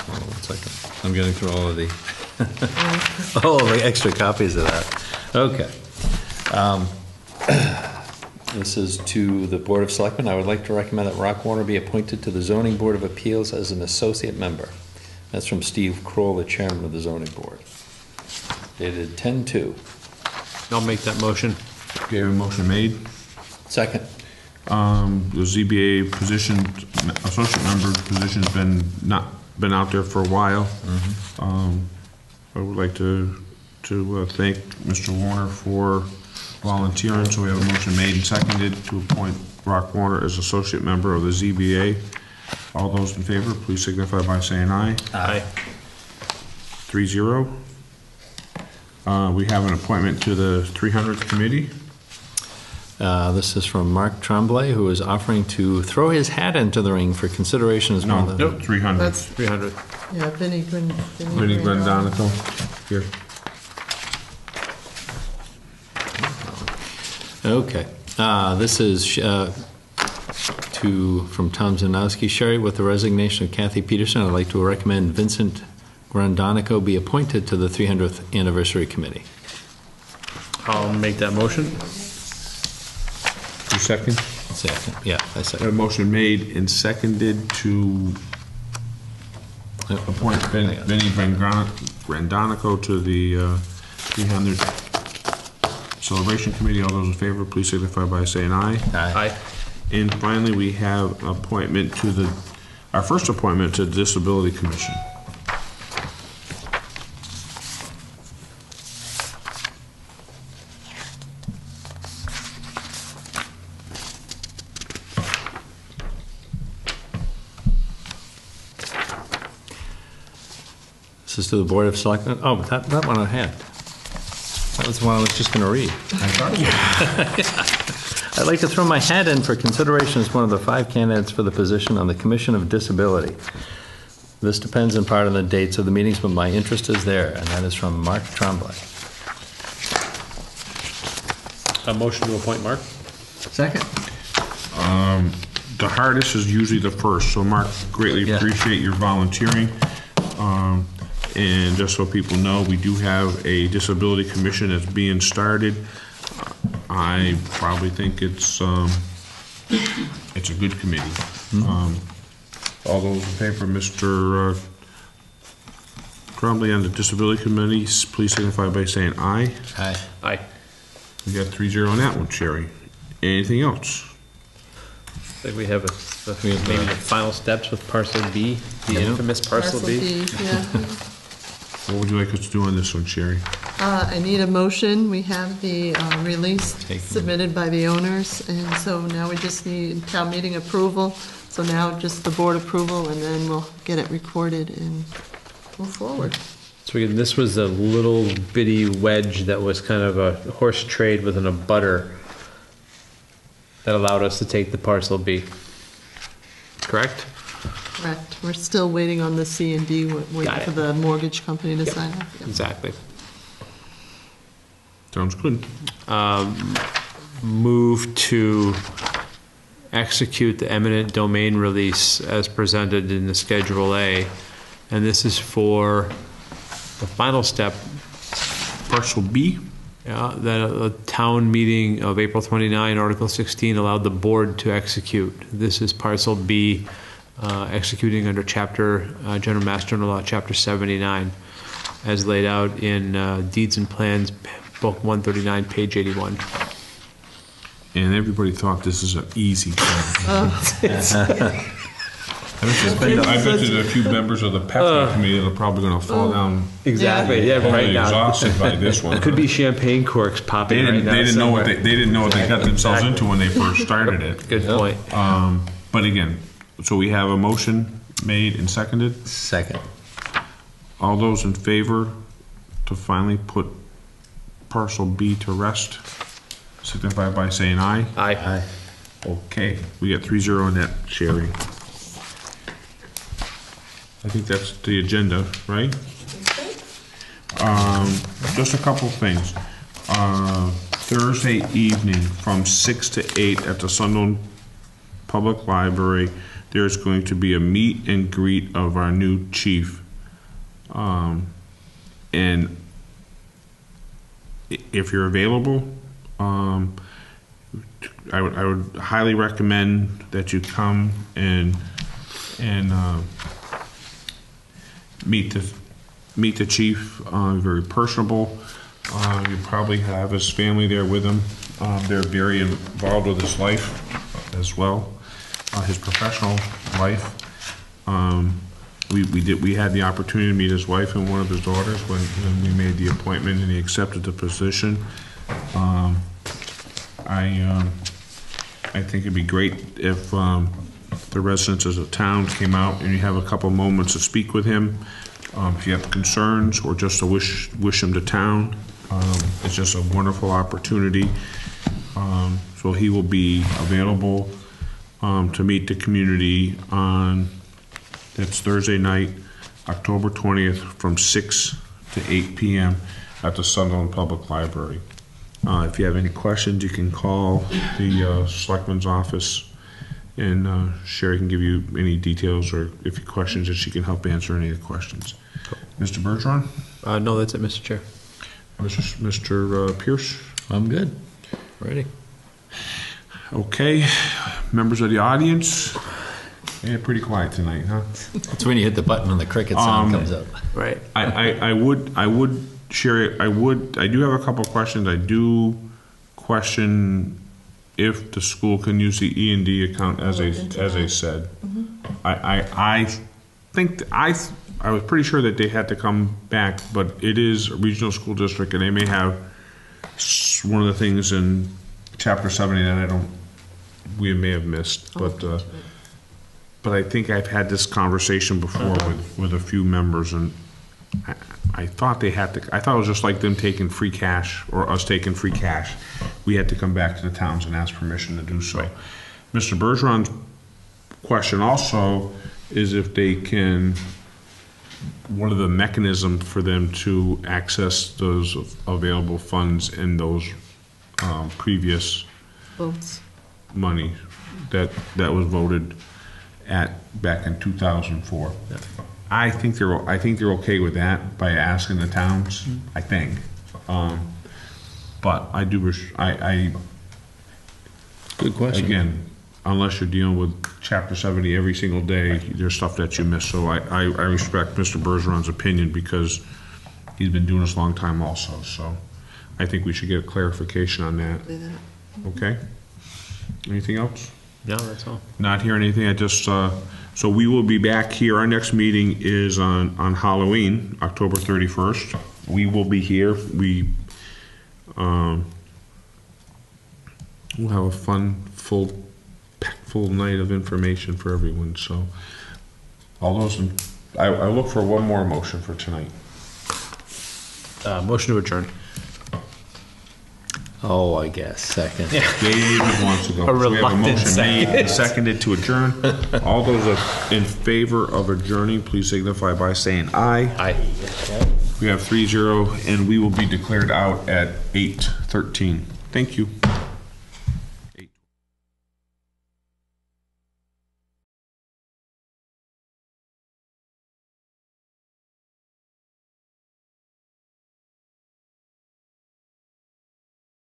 Hold on one second. I'm getting through all of the, *laughs* all of the extra copies of that. Okay. Um, *clears throat* This is to the Board of Selectmen. I would like to recommend that Rock Warner be appointed to the Zoning Board of Appeals as an associate member. That's from Steve Kroll, the chairman of the zoning board. Dated 10-2. I'll make that motion. Okay, a motion made. Second. Um, the ZBA position, associate member position's been not, been out there for a while. Um, I would like to, to uh, thank Mr. Warner for volunteering, so we have a motion made and seconded to appoint Rock Warner as associate member of the ZBA. All those in favor, please signify by saying aye. Aye. Three zero. Uh, we have an appointment to the 300th committee. Uh, This is from Mark Tremblay, who is offering to throw his hat into the ring for consideration as one No, of the... 300. That's, 300. yeah, Vinnie Grin. Vinnie Grandonico, here. Okay. Uh, This is uh, to, from Tom Zanowski. Sherry, with the resignation of Kathy Peterson, I'd like to recommend Vincent Grandonico be appointed to the 300th Anniversary Committee. I'll make that motion. Your second? Second, yeah, I A second. motion made and seconded to appoint Vin- Vinnie Van Gran- Grandonico to the uh, 300 Celebration Committee. All those in favor, please signify by saying aye. Aye. And finally, we have appointment to the, our first appointment to the Disability Commission. To the Board of Selectmen. Oh, that, that one I had. That was the one I was just going to read. *laughs* I'd like to throw my hat in for consideration as one of the five candidates for the position on the Commission of Disability. This depends in part on the dates of the meetings, but my interest is there, and that is from Mark Tremblay. A motion to appoint Mark? Second. The hardest is usually the first, so Mark, greatly Yeah. appreciate your volunteering. Um, And just so people know, we do have a disability commission that's being started. I probably think it's, um, it's a good committee. Um, All those in favor, Mr. uh, Tremblay on the disability committee, please signify by saying aye. Aye. Aye. We got three zero on that one, Sherry. Anything else? I think we have a, a- maybe the final steps with parcel B, the infamous parcel B. Yeah. *laughs* What would you like us to do on this one, Sherry? Uh, I need a motion. We have the uh, release Take- submitted by the owners, and so now we just need town meeting approval. So now just the board approval, and then we'll get it recorded and move forward. So again, this was a little bitty wedge that was kind of a horse trade within abutter that allowed us to take the parcel B. Correct? Correct. We're still waiting on the C and D, We're waiting Got it. for the mortgage company to Yep. sign off. Yep. Exactly. Sounds good. Um, move to execute the eminent domain release as presented in the Schedule A. And this is for the final step, Parcel B? yeah, that a town meeting of April 29, Article 16 allowed the board to execute. This is parcel B, uh, executing under Chapter, uh, General Mass General Law, Chapter 79, as laid out in uh, Deeds and Plans, Book 139, page 81. And everybody thought this is an easy *laughs* thing. I bet you- I bet you a few members of the PEPFAR committee that are probably gonna fall down Exactly, yeah, totally right now. exhausted by this one. *laughs* It could be champagne corks They popping right didn't, now they didn't know what they, somewhere. they didn't know what they got themselves into when they first started it. Good point. Um, but again, so we have a motion made and seconded. Second. All those in favor to finally put parcel B to rest, signify by saying aye. Aye. Aye. Okay, we got three zero on that, Sherry. I think that's the agenda, right? Um, just a couple things. Uh, Thursday evening from six to eight at the Sunderland Public Library, there's going to be a meet and greet of our new chief. Um, and if you're available, um, I would, I would highly recommend that you come and, and, uh, meet the, meet the chief, uh, very personable. Uh, you probably have his family there with him. Um, they're very involved with his life as well, uh, his professional life. Um, we, we did, we had the opportunity to meet his wife and one of his daughters when, when we made the appointment and he accepted the position. Um, I, um, I think it'd be great if, um, the residents of the town came out and you have a couple moments to speak with him. Um, if you have concerns or just to wish, wish him to town, um, it's just a wonderful opportunity. Um, so he will be available, um, to meet the community on, that's Thursday night, October twentieth, from six to eight PM at the Sunderland Public Library. Uh, if you have any questions, you can call the, uh, Selectman's office and, uh, Sherry can give you any details or if you have questions, that she can help answer any of the questions. Mr. Bergeron? Uh, no, that's it, Mr. Chair. Mr. Mr. uh, Pierce? I'm good. Ready? Okay, members of the audience? Yeah, pretty quiet tonight, huh? It's when you hit the button and the cricket sound Um, comes up. Right. I, I, I would, I would, Sherry, I would, I do have a couple of questions. I do question if the school can use the E and D account as I, as I said. I, I, I think, th- I, th- I was pretty sure that they had to come back, but it is a regional school district and they may have s- one of the things in chapter seventy that I don't, we may have missed, but, uh, but I think I've had this conversation before with, with a few members, and I, I thought they had to, I thought it was just like them taking free cash, or us taking free cash. We had to come back to the towns and ask permission to do so. Mr. Bergeron's question also is if they can, what are the mechanism for them to access those available funds in those, um, previous Votes. Money that, that was voted at, back in 2004. I think they're, I think they're okay with that by asking the towns, I think. Um, But I do, wish- I, I, Good question. again, unless you're dealing with chapter 70 every single day, there's stuff that you miss. So I, I I respect Mr. Bergeron's opinion because he's been doing this a long time also, so I think we should get a clarification on that, Do that. okay? Anything else? No, that's all. Not hearing anything, I just, uh, so we will be back here, our next meeting is on, on Halloween, October 31st. We will be here, we, um, we'll have a fun, full, packed full night of information for everyone, so. All those, in- I, I look for one more motion for tonight. Uh, motion to adjourn. Oh, I guess, second. Dave wants to go. A So we have reluctant motion made and Seconded to adjourn. All those are in favor of adjourning, please signify by saying aye. Aye. We have three zero, and we will be declared out at eight thirteen. Thank you.